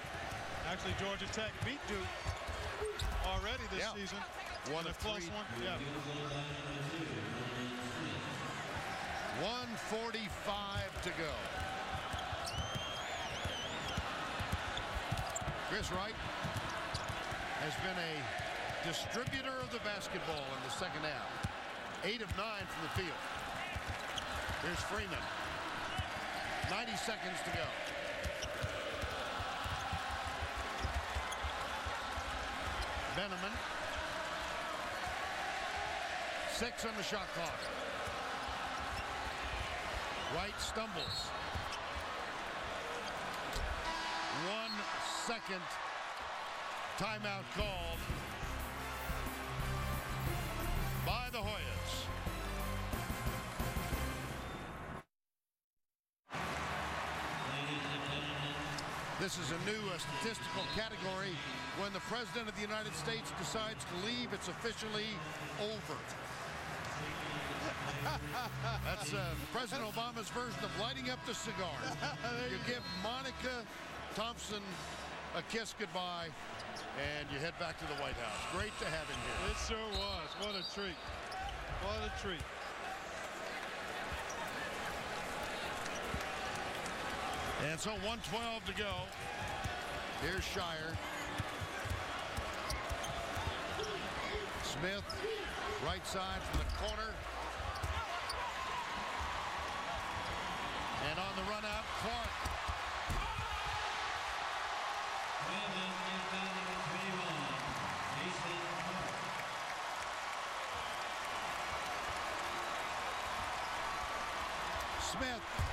Actually, Georgia Tech beat Duke already this Yeah. season. One of plus three. one. Yeah. 145 to go. Chris Wright has been a distributor of the basketball in the second half. Eight of nine from the field. Here's Freeman. 90 seconds to go. Benimon. Six on the shot clock. Wright stumbles. One second timeout called by the Hoyas. This is a new uh, statistical category. When the President of the United States decides to leave, it's officially over. That's uh, President Obama's version of lighting up the cigar. you give Monica Thompson a kiss goodbye, and you head back to the White House. Great to have him here. It sure was. What a treat. What a treat. And so 112 to go. Here's Scheyer. Smith, right side from the corner. And on the run out, Clark. Smith.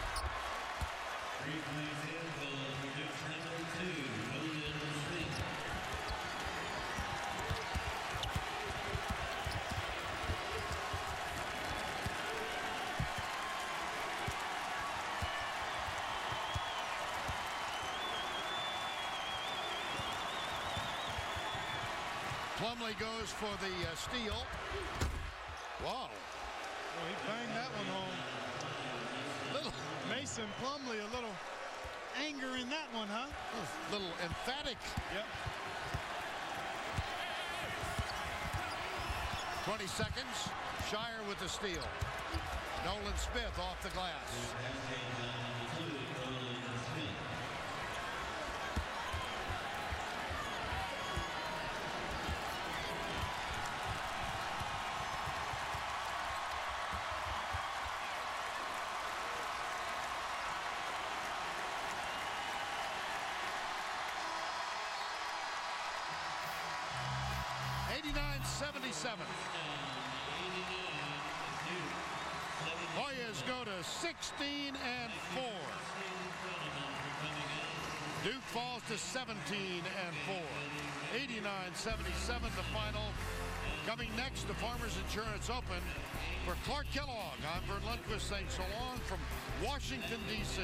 Goes for the uh, steal. Wow. Oh, he banged that one home. Little, Mason Plumlee, a little anger in that one, huh? little emphatic. Yep. 20 seconds. Scheyer with the steal. Nolan Smith off the glass. Eighty-nine seventy-seven. Hoyas go to 16 and 4. Duke falls to 17 and 4. 89-77 the final. Coming next, the Farmers Insurance Open. For Clark Kellogg, I'm Vern Lundquist saying so long from Washington, D.C.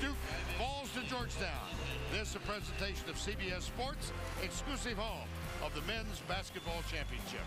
Duke falls to Georgetown. This is a presentation of CBS Sports, exclusive home of the men's basketball championship.